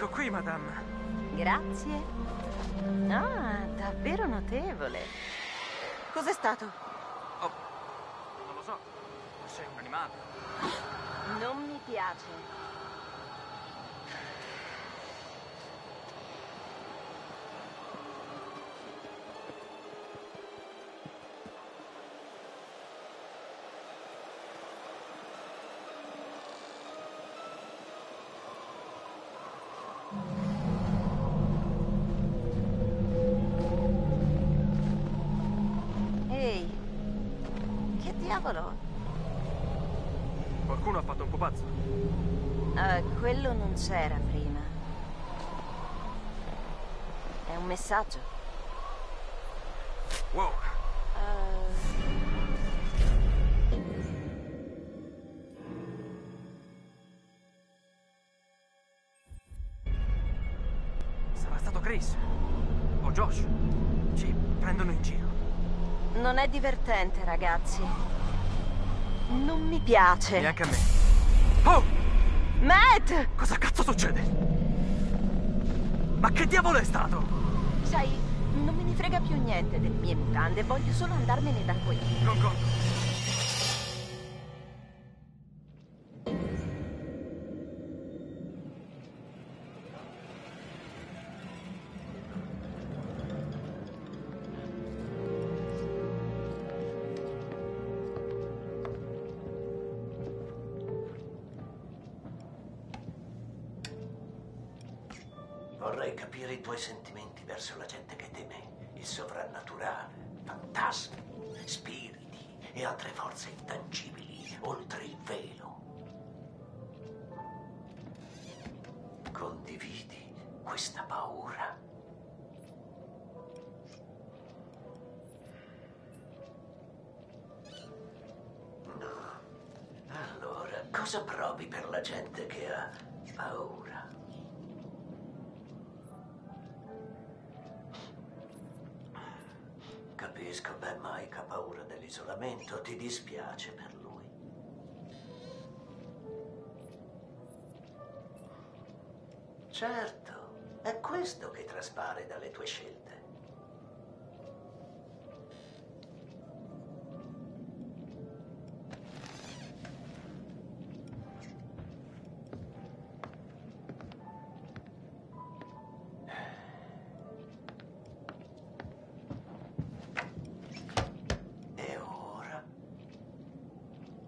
Ecco qui, madame. Grazie. Ah, davvero notevole. Cos'è stato? Non lo so. Sei un animale. Non mi piace. Quello non c'era prima. È un messaggio. Wow. Ah, Sarà stato Chris. O Josh. Ci prendono in giro. non è divertente, ragazzi. Non mi piace. Neanche a me. Oh! Matt! Cosa cazzo succede? Ma che diavolo è stato? Sai, non me ne frega più niente delle mie mutande, voglio solo andarmene da qui. Concordo. Vorrei Certo, è questo che traspare dalle tue scelte.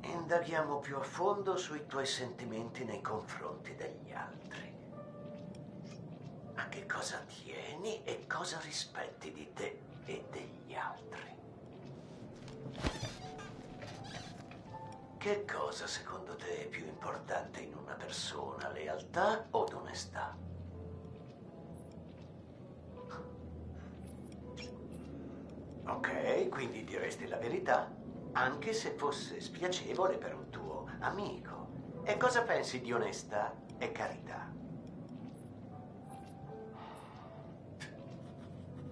indaghiamo più a fondo sui tuoi sentimenti nei confronti degli altri. Che cosa tieni e cosa rispetti di te e degli altri? Che cosa secondo te è più importante in una persona, lealtà o onestà? Ok, quindi diresti la verità, anche se fosse spiacevole per un tuo amico. E cosa pensi di onestà e carità?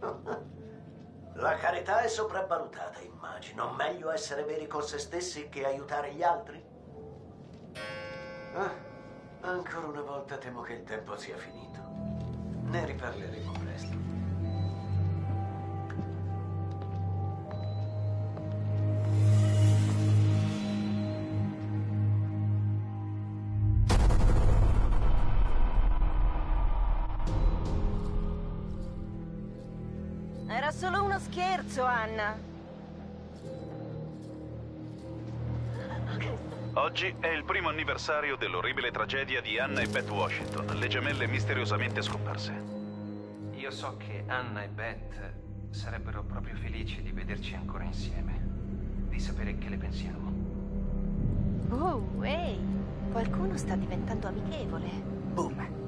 La carità è sopravvalutata, immagino. Meglio essere veri con se stessi che aiutare gli altri? Ah, ancora una volta temo che il tempo sia finito. Ne riparleremo scherzo, Anna. Oggi è il primo anniversario dell'orribile tragedia di Anna e Beth Washington, le gemelle misteriosamente scomparse. Io so che Anna e Beth sarebbero proprio felici di vederci ancora insieme, di sapere che le pensiamo. Oh, ehi, qualcuno sta diventando amichevole. Boom.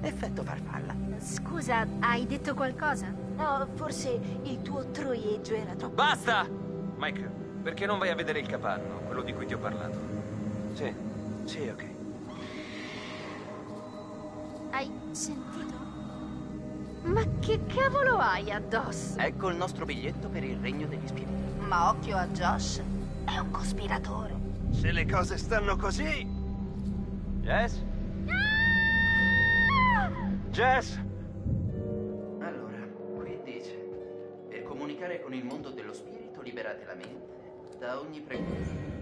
Effetto farfalla. Scusa, hai detto qualcosa? No, forse il tuo troieggio era troppo... Basta! Mike, perché non vai a vedere il capanno, quello di cui ti ho parlato? Sì, sì, ok. Hai sentito? Ma che cavolo hai addosso? Ecco il nostro biglietto per il regno degli spiriti. Ma occhio a Josh, è un cospiratore. Se le cose stanno così... Jess? Jess! Comunicare con il mondo dello spirito, liberate la mente da ogni pregiudizio.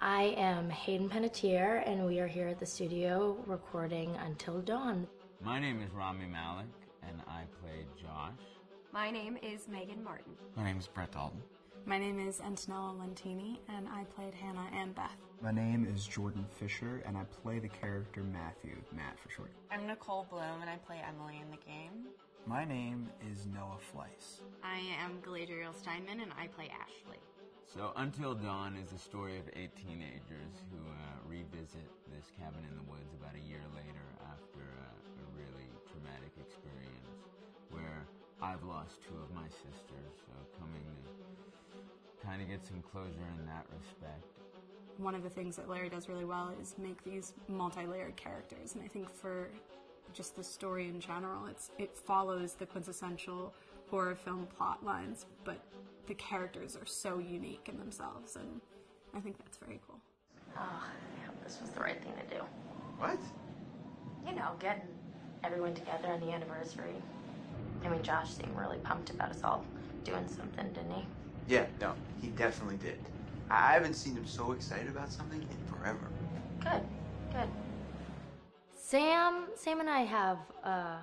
I am Hayden Panettiere, and we are here at the studio recording Until Dawn. My name is Rami Malik, and I play Josh. My name is Megan Martin. My name is Brett Dalton. My name is Antonella Lentini, and I played Hannah and Beth. My name is Jordan Fisher, and I play the character Matthew, Matt for short. I'm Nicole Bloom, and I play Emily in the game. My name is Noah Fleiss. I am Galadriel Steinman, and I play Ashley. So, Until Dawn is a story of eight teenagers who uh, revisit this cabin in the woods about a year later after uh, a really traumatic experience where I've lost two of my sisters, so coming to kind of get some closure in that respect. One of the things that Larry does really well is make these multi-layered characters, and I think for just the story in general, it's it follows the quintessential horror film plot lines, but the characters are so unique in themselves, and I think that's very cool. Oh, I hope this was the right thing to do. What? You know, getting everyone together on the anniversary. I mean, Josh seemed really pumped about us all doing something, didn't he? Yeah, no, he definitely did. I haven't seen him so excited about something in forever. Good, good. Sam, Sam and I have uh,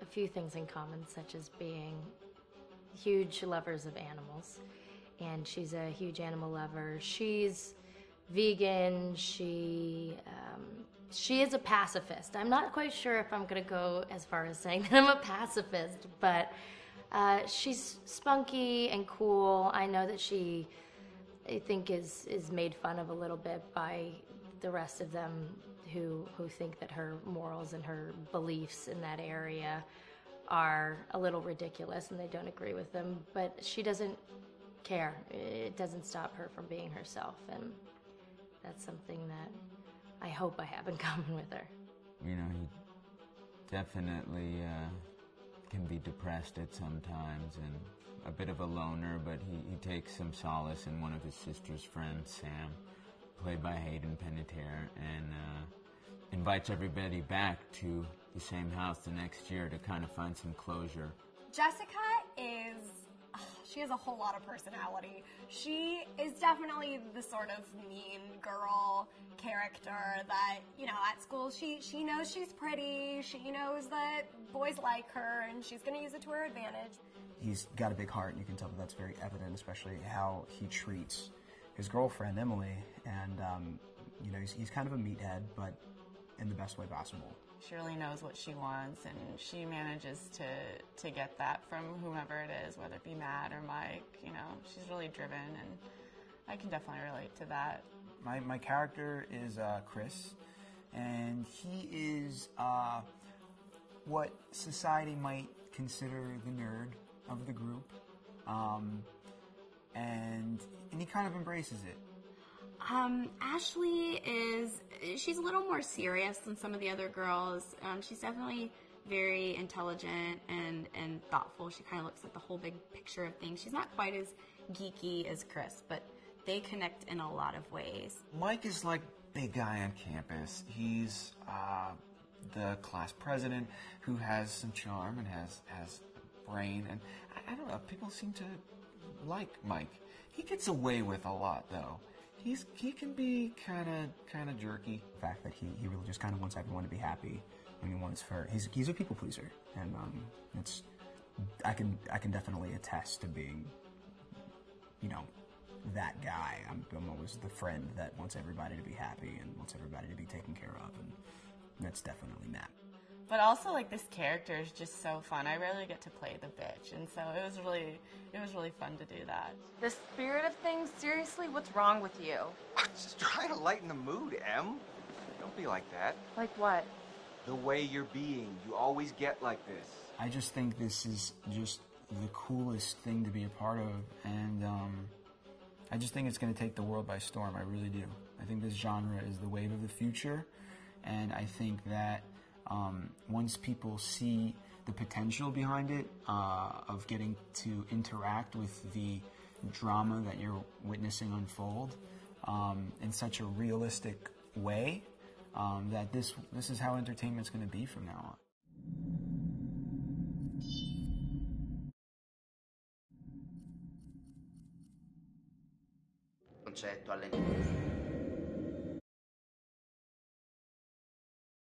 a few things in common, such as being huge lovers of animals, and she's a huge animal lover. She's vegan. She um, she is a pacifist. I'm not quite sure if I'm gonna go as far as saying that I'm a pacifist, but uh, she's spunky and cool. I know that she, I think, is is made fun of a little bit by the rest of them who who think that her morals and her beliefs in that area are a little ridiculous and they don't agree with them. But she doesn't care. It doesn't stop her from being herself, and that's something that I hope I have in common with her. You know, he definitely uh, can be depressed at some times and a bit of a loner, but he, he takes some solace in one of his sister's friends, Sam, played by Hayden Panettiere, and uh, invites everybody back to the same house the next year to kind of find some closure. Jessica is. She has a whole lot of personality. She is definitely the sort of mean girl character that, you know, at school she she knows she's pretty, she knows that boys like her and she's going to use it to her advantage. He's got a big heart, and you can tell that that's very evident, especially how he treats his girlfriend Emily. And um, you know, he's, he's kind of a meathead, but in the best way possible. She really knows what she wants, and she manages to to get that from whomever it is, whether it be Matt or Mike. You know, she's really driven, and I can definitely relate to that. My, my character is uh, Chris, and he is uh, what society might consider the nerd of the group, um, and and he kind of embraces it. Um, Ashley is she's a little more serious than some of the other girls. Um, she's definitely very intelligent and and thoughtful. She kind of looks at the whole big picture of things. She's not quite as geeky as Chris, but they connect in a lot of ways. Mike is like big guy on campus. He's uh, the class president who has some charm and has has brain, and I, I don't know. People seem to like Mike. He gets away with a lot, though. He's he can be kind of kind of jerky. The fact that he, he really just kind of wants everyone to be happy, and he wants for he's he's a people pleaser, and um, it's I can I can definitely attest to being, you know, that guy. I'm, I'm always the friend that wants everybody to be happy and wants everybody to be taken care of, and that's definitely Matt. But also, like this character is just so fun. I rarely get to play the bitch, and so it was really, it was really fun to do that. The spirit of things, seriously, what's wrong with you? I'm Just trying to lighten the mood, Em. Don't be like that. Like what? The way you're being. You always get like this. I just think this is just the coolest thing to be a part of, and um, I just think it's going to take the world by storm. I really do. I think this genre is the wave of the future, and I think that um, once people see the potential behind it uh, of getting to interact with the drama that you're witnessing unfold um, in such a realistic way, um, that this this is how entertainment's going to be from now on. concetto.